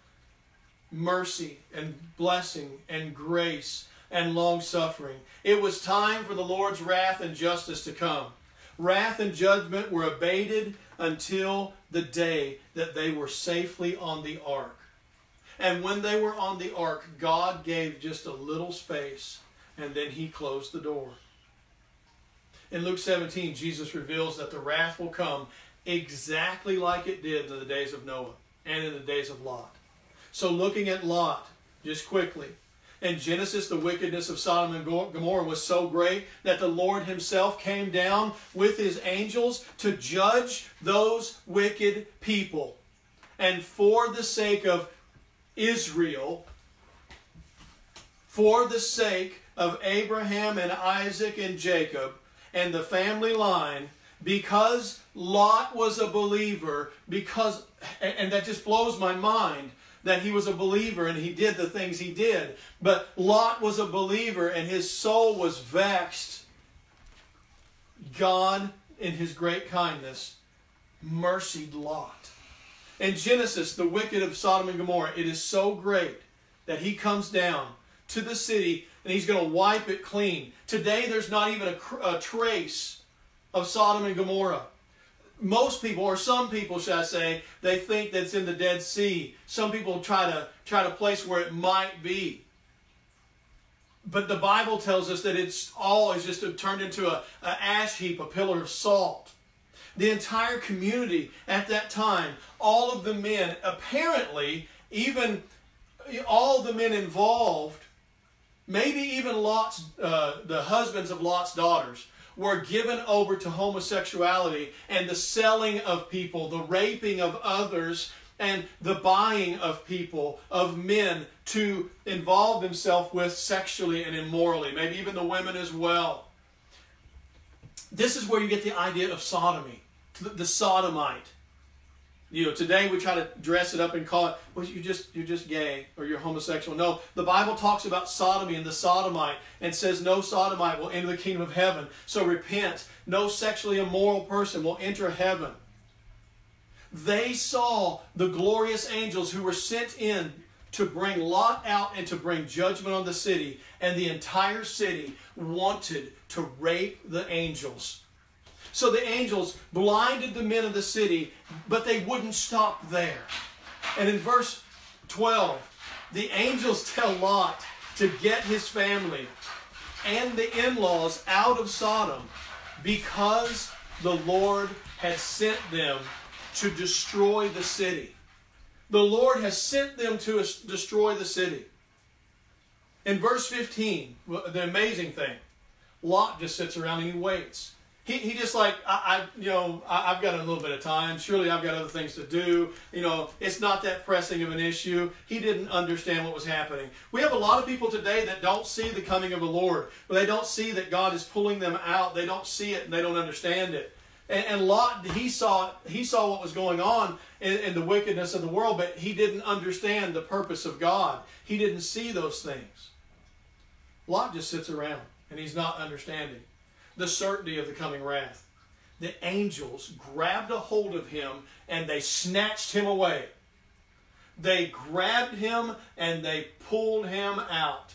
mercy and blessing and grace and long suffering? It was time for the Lord's wrath and justice to come. Wrath and judgment were abated until the day that they were safely on the ark. And when they were on the ark, God gave just a little space and then he closed the door. In Luke 17, Jesus reveals that the wrath will come exactly like it did in the days of Noah and in the days of Lot. So, looking at Lot, just quickly, in Genesis, the wickedness of Sodom and Gomorrah was so great that the Lord Himself came down with His angels to judge those wicked people. And for the sake of Israel for the sake of Abraham and Isaac and Jacob and the family line because Lot was a believer because and that just blows my mind that he was a believer and he did the things he did but Lot was a believer and his soul was vexed. God in his great kindness mercied Lot in Genesis, the wicked of Sodom and Gomorrah, it is so great that he comes down to the city and he's going to wipe it clean. Today, there's not even a, a trace of Sodom and Gomorrah. Most people, or some people, should I say, they think that's in the Dead Sea. Some people try to try to place where it might be. But the Bible tells us that it's all is just turned into a, a ash heap, a pillar of salt. The entire community at that time, all of the men, apparently, even all the men involved, maybe even Lot's, uh, the husbands of Lot's daughters, were given over to homosexuality and the selling of people, the raping of others, and the buying of people, of men to involve themselves with sexually and immorally, maybe even the women as well. This is where you get the idea of sodomy, the, the sodomite. You know, today we try to dress it up and call it, well, you just you're just gay or you're homosexual. No, the Bible talks about sodomy and the sodomite and says no sodomite will enter the kingdom of heaven. So repent. No sexually immoral person will enter heaven. They saw the glorious angels who were sent in to bring Lot out and to bring judgment on the city, and the entire city wanted to rape the angels. So the angels blinded the men of the city, but they wouldn't stop there. And in verse 12, the angels tell Lot to get his family and the in laws out of Sodom because the Lord had sent them to destroy the city. The Lord has sent them to destroy the city. In verse 15, the amazing thing, Lot just sits around and he waits. He, he just like I, I you know I, have got a little bit of time. Surely I've got other things to do. You know it's not that pressing of an issue. He didn't understand what was happening. We have a lot of people today that don't see the coming of the Lord. But they don't see that God is pulling them out. They don't see it and they don't understand it. And, and Lot he saw he saw what was going on in, in the wickedness of the world, but he didn't understand the purpose of God. He didn't see those things. Lot just sits around and he's not understanding the certainty of the coming wrath. The angels grabbed a hold of him and they snatched him away. They grabbed him and they pulled him out.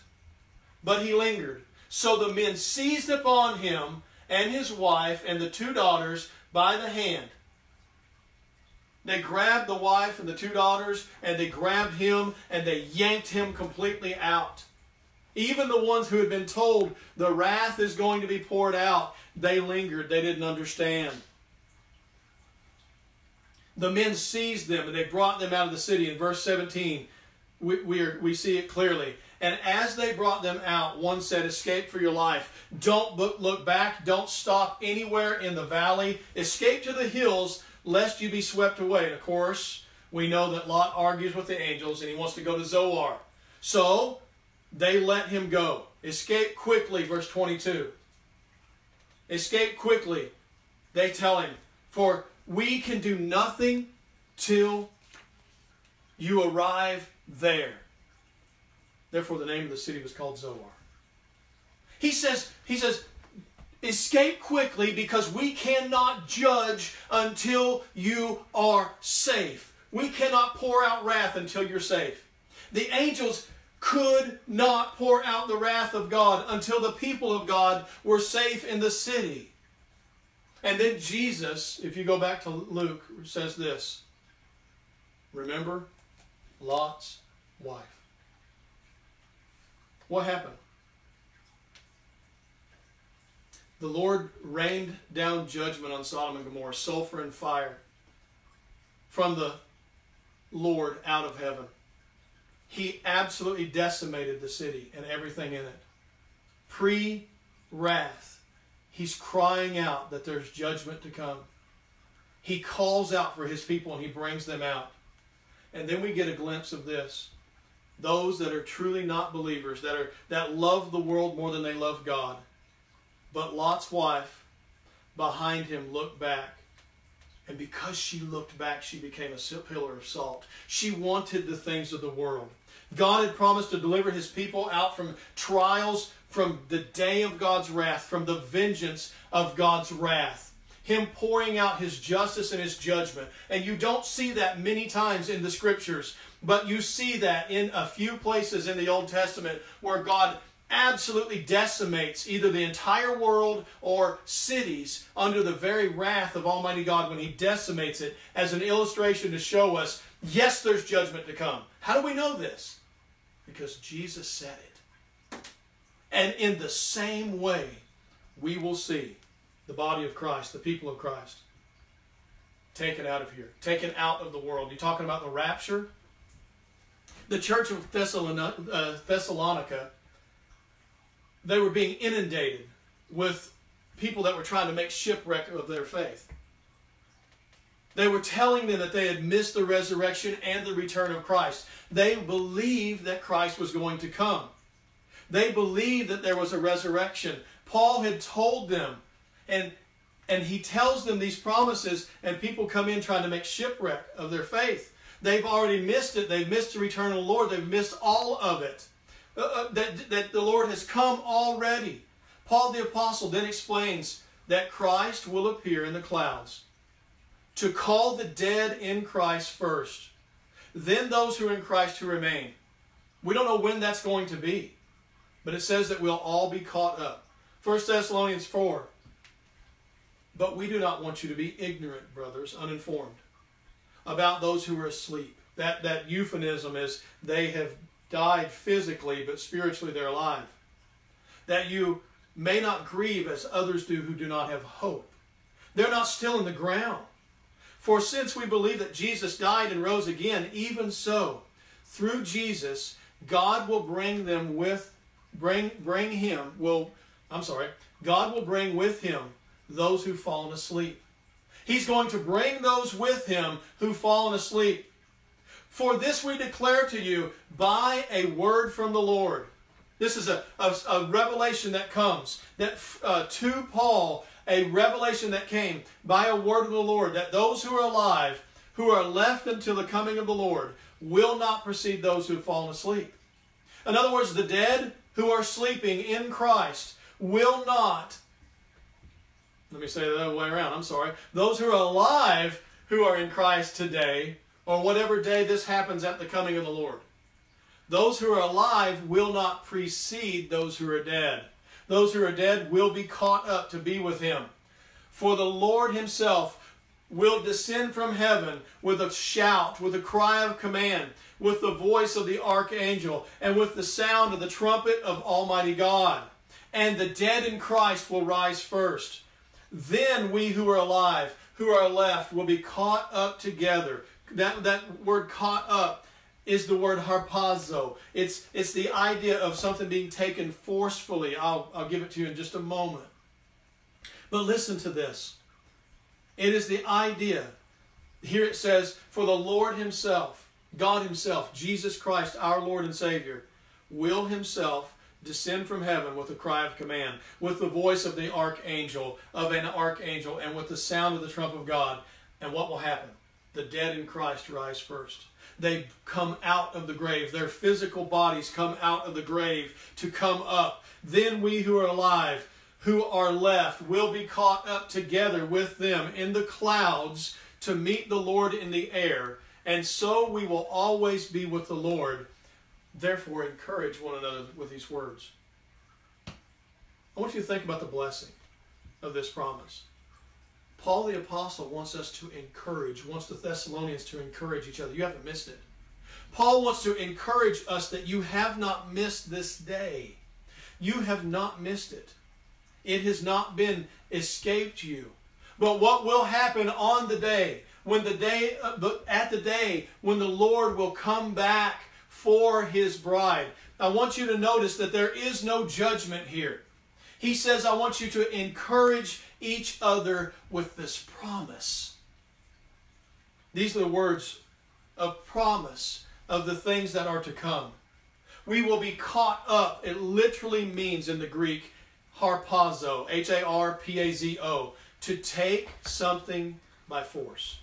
But he lingered. So the men seized upon him and his wife and the two daughters by the hand. They grabbed the wife and the two daughters and they grabbed him and they yanked him completely out. Even the ones who had been told the wrath is going to be poured out, they lingered. They didn't understand. The men seized them and they brought them out of the city. In verse 17, we, we, are, we see it clearly. And as they brought them out, one said, Escape for your life. Don't look back. Don't stop anywhere in the valley. Escape to the hills, lest you be swept away. And of course, we know that Lot argues with the angels and he wants to go to Zoar. So they let him go. Escape quickly, verse 22. Escape quickly, they tell him, for we can do nothing till you arrive there. Therefore, the name of the city was called Zoar. He says, he says, escape quickly because we cannot judge until you are safe. We cannot pour out wrath until you're safe. The angels could not pour out the wrath of God until the people of God were safe in the city. And then Jesus, if you go back to Luke, says this Remember Lot's wife. What happened? The Lord rained down judgment on Sodom and Gomorrah, sulfur and fire from the Lord out of heaven. He absolutely decimated the city and everything in it. Pre wrath, he's crying out that there's judgment to come. He calls out for his people and he brings them out. And then we get a glimpse of this. Those that are truly not believers, that are that love the world more than they love God. But Lot's wife behind him looked back and because she looked back, she became a pillar of salt. She wanted the things of the world. God had promised to deliver his people out from trials, from the day of God's wrath, from the vengeance of God's wrath. Him pouring out his justice and his judgment. And you don't see that many times in the scriptures, but you see that in a few places in the Old Testament where God absolutely decimates either the entire world or cities under the very wrath of Almighty God when He decimates it as an illustration to show us, yes, there's judgment to come. How do we know this? Because Jesus said it. And in the same way, we will see the body of Christ, the people of Christ, taken out of here, taken out of the world. You talking about the rapture? The church of uh, Thessalonica they were being inundated with people that were trying to make shipwreck of their faith. They were telling them that they had missed the resurrection and the return of Christ. They believed that Christ was going to come. They believed that there was a resurrection. Paul had told them, and, and he tells them these promises, and people come in trying to make shipwreck of their faith. They've already missed it. They've missed the return of the Lord. They've missed all of it. Uh, uh, that, that the Lord has come already. Paul the Apostle then explains that Christ will appear in the clouds to call the dead in Christ first, then those who are in Christ who remain. We don't know when that's going to be, but it says that we'll all be caught up. 1 Thessalonians 4. But we do not want you to be ignorant, brothers, uninformed, about those who are asleep. That, that euphemism is they have died physically, but spiritually they're alive. That you may not grieve as others do who do not have hope. They're not still in the ground. For since we believe that Jesus died and rose again, even so, through Jesus, God will bring them with bring bring him will I'm sorry, God will bring with him those who've fallen asleep. He's going to bring those with him who've fallen asleep. For this we declare to you by a word from the Lord. This is a, a, a revelation that comes that uh, to Paul, a revelation that came by a word of the Lord, that those who are alive, who are left until the coming of the Lord, will not precede those who have fallen asleep. In other words, the dead who are sleeping in Christ will not, let me say the other way around, I'm sorry, those who are alive who are in Christ today, or whatever day this happens at the coming of the Lord, those who are alive will not precede those who are dead. Those who are dead will be caught up to be with him. For the Lord himself will descend from heaven with a shout, with a cry of command, with the voice of the archangel, and with the sound of the trumpet of Almighty God. And the dead in Christ will rise first. Then we who are alive, who are left, will be caught up together. That, that word caught up is the word harpazo. It's, it's the idea of something being taken forcefully. I'll, I'll give it to you in just a moment. But listen to this. It is the idea. Here it says, For the Lord Himself, God Himself, Jesus Christ, our Lord and Savior, will Himself descend from heaven with a cry of command, with the voice of the archangel, of an archangel, and with the sound of the trump of God. And what will happen? The dead in Christ rise first. They come out of the grave. Their physical bodies come out of the grave to come up. Then we who are alive, who are left, will be caught up together with them in the clouds to meet the Lord in the air. And so we will always be with the Lord. Therefore, encourage one another with these words. I want you to think about the blessing of this promise. Paul the Apostle wants us to encourage, wants the Thessalonians to encourage each other. You haven't missed it. Paul wants to encourage us that you have not missed this day. You have not missed it. It has not been escaped you. But what will happen on the day, when the day, uh, at the day when the Lord will come back for his bride? I want you to notice that there is no judgment here. He says, I want you to encourage each other with this promise. These are the words of promise of the things that are to come. We will be caught up. It literally means in the Greek, harpazo, H A R P A Z O, to take something by force.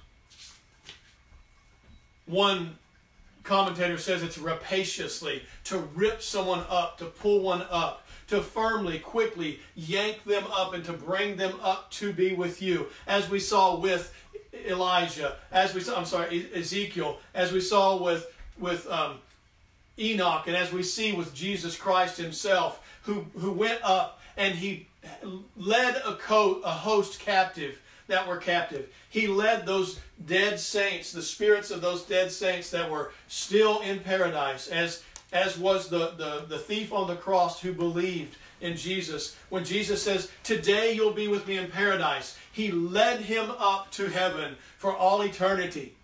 One commentator says it's rapaciously, to rip someone up, to pull one up to firmly, quickly yank them up and to bring them up to be with you, as we saw with Elijah, as we saw, I'm sorry, Ezekiel, as we saw with with um, Enoch, and as we see with Jesus Christ Himself, who who went up and he led a, co- a host captive that were captive. He led those dead saints, the spirits of those dead saints that were still in paradise, as as was the, the, the thief on the cross who believed in Jesus. When Jesus says, Today you'll be with me in paradise, he led him up to heaven for all eternity.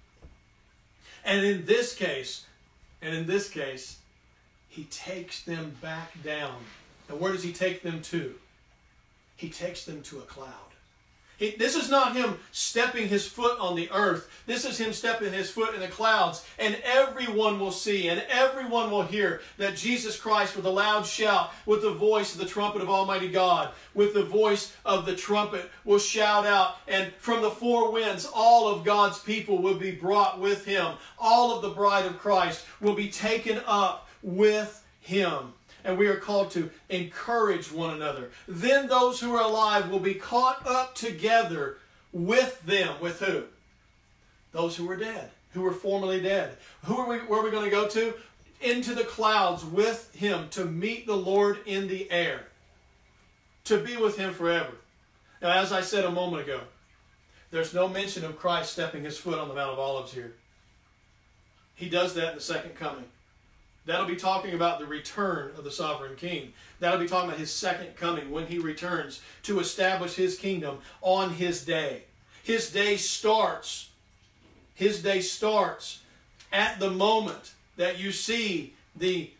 And in this case, and in this case, he takes them back down. And where does he take them to? He takes them to a cloud. He, this is not him stepping his foot on the earth. This is him stepping his foot in the clouds. And everyone will see and everyone will hear that Jesus Christ, with a loud shout, with the voice of the trumpet of Almighty God, with the voice of the trumpet, will shout out. And from the four winds, all of God's people will be brought with him. All of the bride of Christ will be taken up with him and we are called to encourage one another. Then those who are alive will be caught up together with them. With who? Those who were dead, who were formerly dead. Who are we, where are we going to go to? Into the clouds with him to meet the Lord in the air, to be with him forever. Now, as I said a moment ago, there's no mention of Christ stepping his foot on the Mount of Olives here. He does that in the second coming. That'll be talking about the return of the sovereign king. That'll be talking about his second coming when he returns to establish his kingdom on his day. His day starts. His day starts at the moment that you see the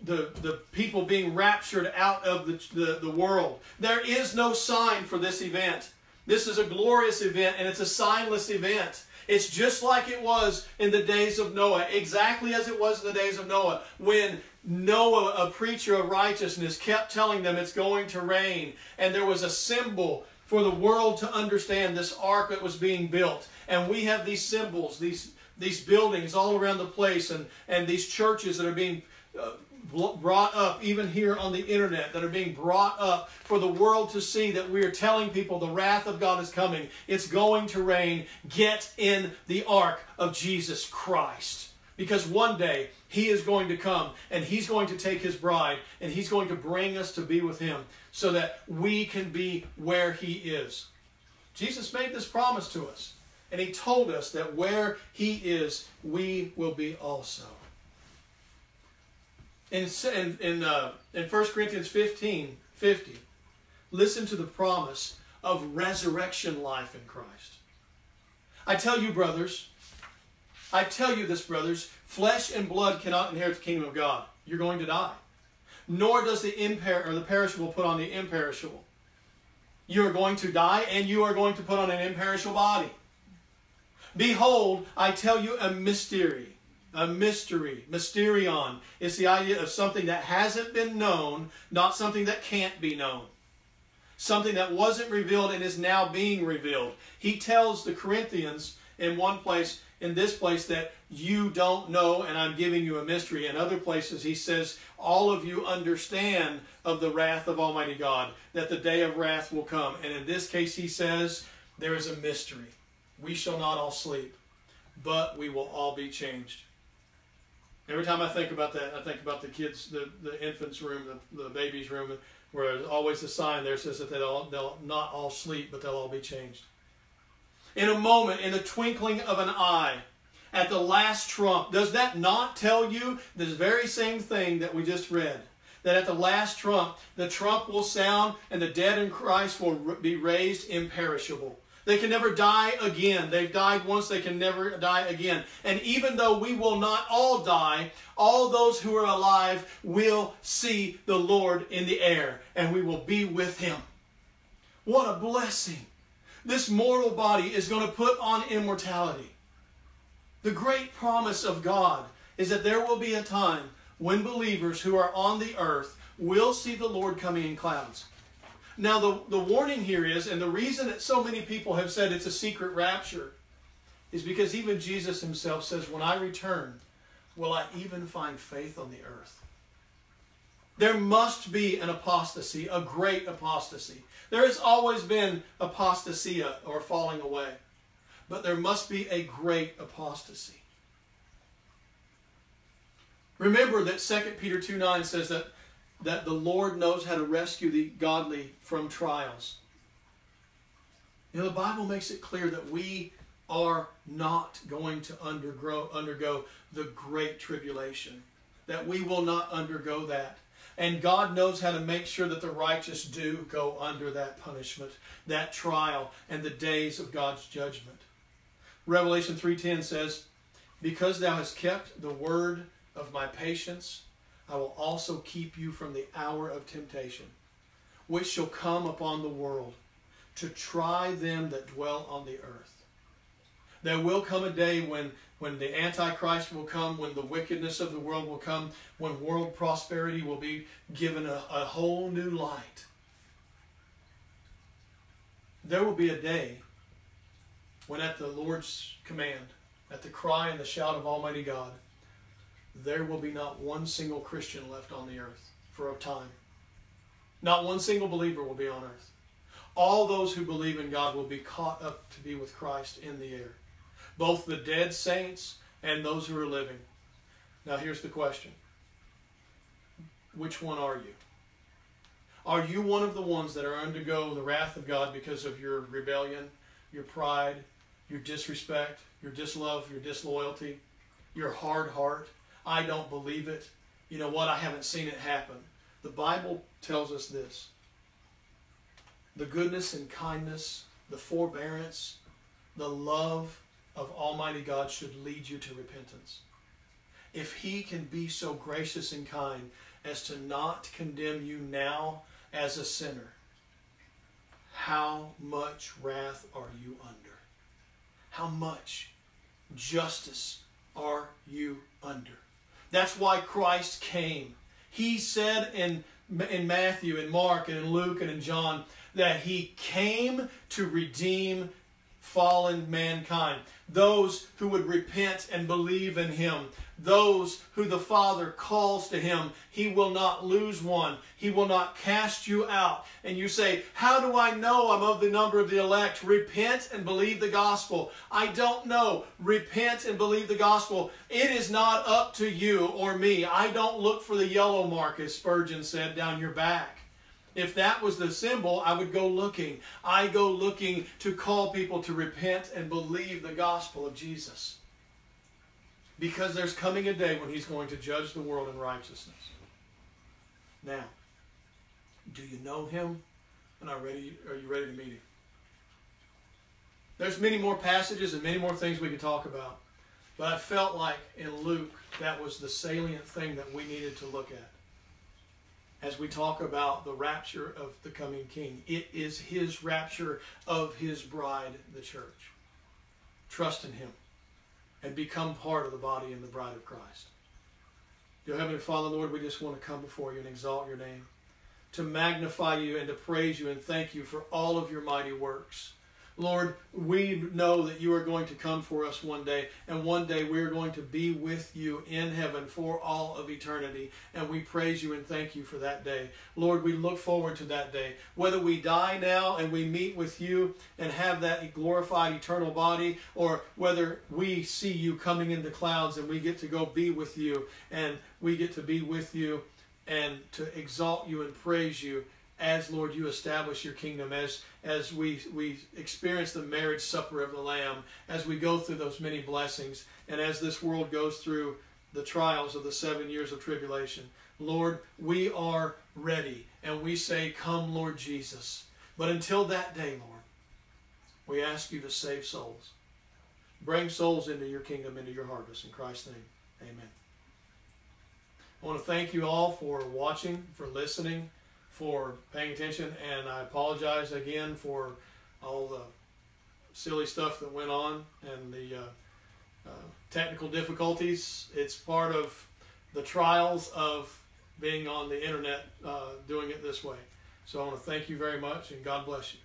the, the people being raptured out of the, the, the world. There is no sign for this event. This is a glorious event and it's a signless event. It's just like it was in the days of Noah, exactly as it was in the days of Noah, when Noah, a preacher of righteousness, kept telling them it's going to rain, and there was a symbol for the world to understand this ark that was being built. And we have these symbols, these, these buildings all around the place, and, and these churches that are being uh, brought up even here on the internet that are being brought up for the world to see that we are telling people the wrath of God is coming. It's going to rain. Get in the ark of Jesus Christ. Because one day he is going to come and he's going to take his bride and he's going to bring us to be with him so that we can be where he is. Jesus made this promise to us and he told us that where he is, we will be also in, in, uh, in 1 Corinthians 15 50, listen to the promise of resurrection life in Christ. I tell you, brothers, I tell you this, brothers, flesh and blood cannot inherit the kingdom of God. You're going to die. Nor does the imper- or the perishable put on the imperishable. You are going to die, and you are going to put on an imperishable body. Behold, I tell you a mystery a mystery. Mysterion is the idea of something that hasn't been known, not something that can't be known. Something that wasn't revealed and is now being revealed. He tells the Corinthians in one place, in this place, that you don't know and I'm giving you a mystery. In other places, he says, all of you understand of the wrath of Almighty God, that the day of wrath will come. And in this case, he says, there is a mystery. We shall not all sleep, but we will all be changed. Every time I think about that, I think about the kids, the, the infants' room, the, the baby's room, where there's always a sign there says that they'll, they'll not all sleep, but they'll all be changed. In a moment, in the twinkling of an eye, at the last trump, does that not tell you this very same thing that we just read? That at the last trump, the trump will sound and the dead in Christ will be raised imperishable. They can never die again. They've died once, they can never die again. And even though we will not all die, all those who are alive will see the Lord in the air, and we will be with him. What a blessing. This mortal body is going to put on immortality. The great promise of God is that there will be a time when believers who are on the earth will see the Lord coming in clouds. Now, the, the warning here is, and the reason that so many people have said it's a secret rapture, is because even Jesus himself says, When I return, will I even find faith on the earth? There must be an apostasy, a great apostasy. There has always been apostasia uh, or falling away, but there must be a great apostasy. Remember that 2 Peter 2 9 says that that the Lord knows how to rescue the godly from trials. You know, the Bible makes it clear that we are not going to undergo, undergo the great tribulation, that we will not undergo that. And God knows how to make sure that the righteous do go under that punishment, that trial, and the days of God's judgment. Revelation 3:10 says, "Because thou hast kept the word of my patience, I will also keep you from the hour of temptation, which shall come upon the world to try them that dwell on the earth. There will come a day when, when the Antichrist will come, when the wickedness of the world will come, when world prosperity will be given a, a whole new light. There will be a day when, at the Lord's command, at the cry and the shout of Almighty God, there will be not one single Christian left on the earth for a time. Not one single believer will be on earth. All those who believe in God will be caught up to be with Christ in the air. Both the dead saints and those who are living. Now here's the question. Which one are you? Are you one of the ones that are undergo the wrath of God because of your rebellion, your pride, your disrespect, your dislove, your disloyalty, your hard heart? I don't believe it. You know what? I haven't seen it happen. The Bible tells us this the goodness and kindness, the forbearance, the love of Almighty God should lead you to repentance. If He can be so gracious and kind as to not condemn you now as a sinner, how much wrath are you under? How much justice are you under? That's why Christ came. He said in, in Matthew and Mark and in Luke and in John that he came to redeem fallen mankind, those who would repent and believe in him, those who the Father calls to him. He will not lose one. He will not cast you out. And you say, How do I know I'm of the number of the elect? Repent and believe the gospel. I don't know. Repent and believe the gospel. It is not up to you or me. I don't look for the yellow mark, as Spurgeon said, down your back. If that was the symbol, I would go looking. I go looking to call people to repent and believe the gospel of Jesus. Because there's coming a day when he's going to judge the world in righteousness. Now, do you know him? And are, ready, are you ready to meet him? There's many more passages and many more things we could talk about. But I felt like in Luke, that was the salient thing that we needed to look at as we talk about the rapture of the coming king. It is his rapture of his bride, the church. Trust in him and become part of the body and the bride of Christ. Dear Heavenly Father, Lord, we just want to come before you and exalt your name, to magnify you and to praise you and thank you for all of your mighty works. Lord, we know that you are going to come for us one day, and one day we are going to be with you in heaven for all of eternity. And we praise you and thank you for that day. Lord, we look forward to that day. Whether we die now and we meet with you and have that glorified eternal body, or whether we see you coming in the clouds and we get to go be with you, and we get to be with you and to exalt you and praise you as Lord you establish your kingdom, as as we we experience the marriage supper of the Lamb, as we go through those many blessings, and as this world goes through the trials of the seven years of tribulation. Lord, we are ready, and we say, Come, Lord Jesus. But until that day, Lord, we ask you to save souls. Bring souls into your kingdom, into your harvest. In Christ's name, amen. I want to thank you all for watching, for listening for paying attention, and I apologize again for all the silly stuff that went on and the uh, uh, technical difficulties. It's part of the trials of being on the internet uh, doing it this way. So I want to thank you very much, and God bless you.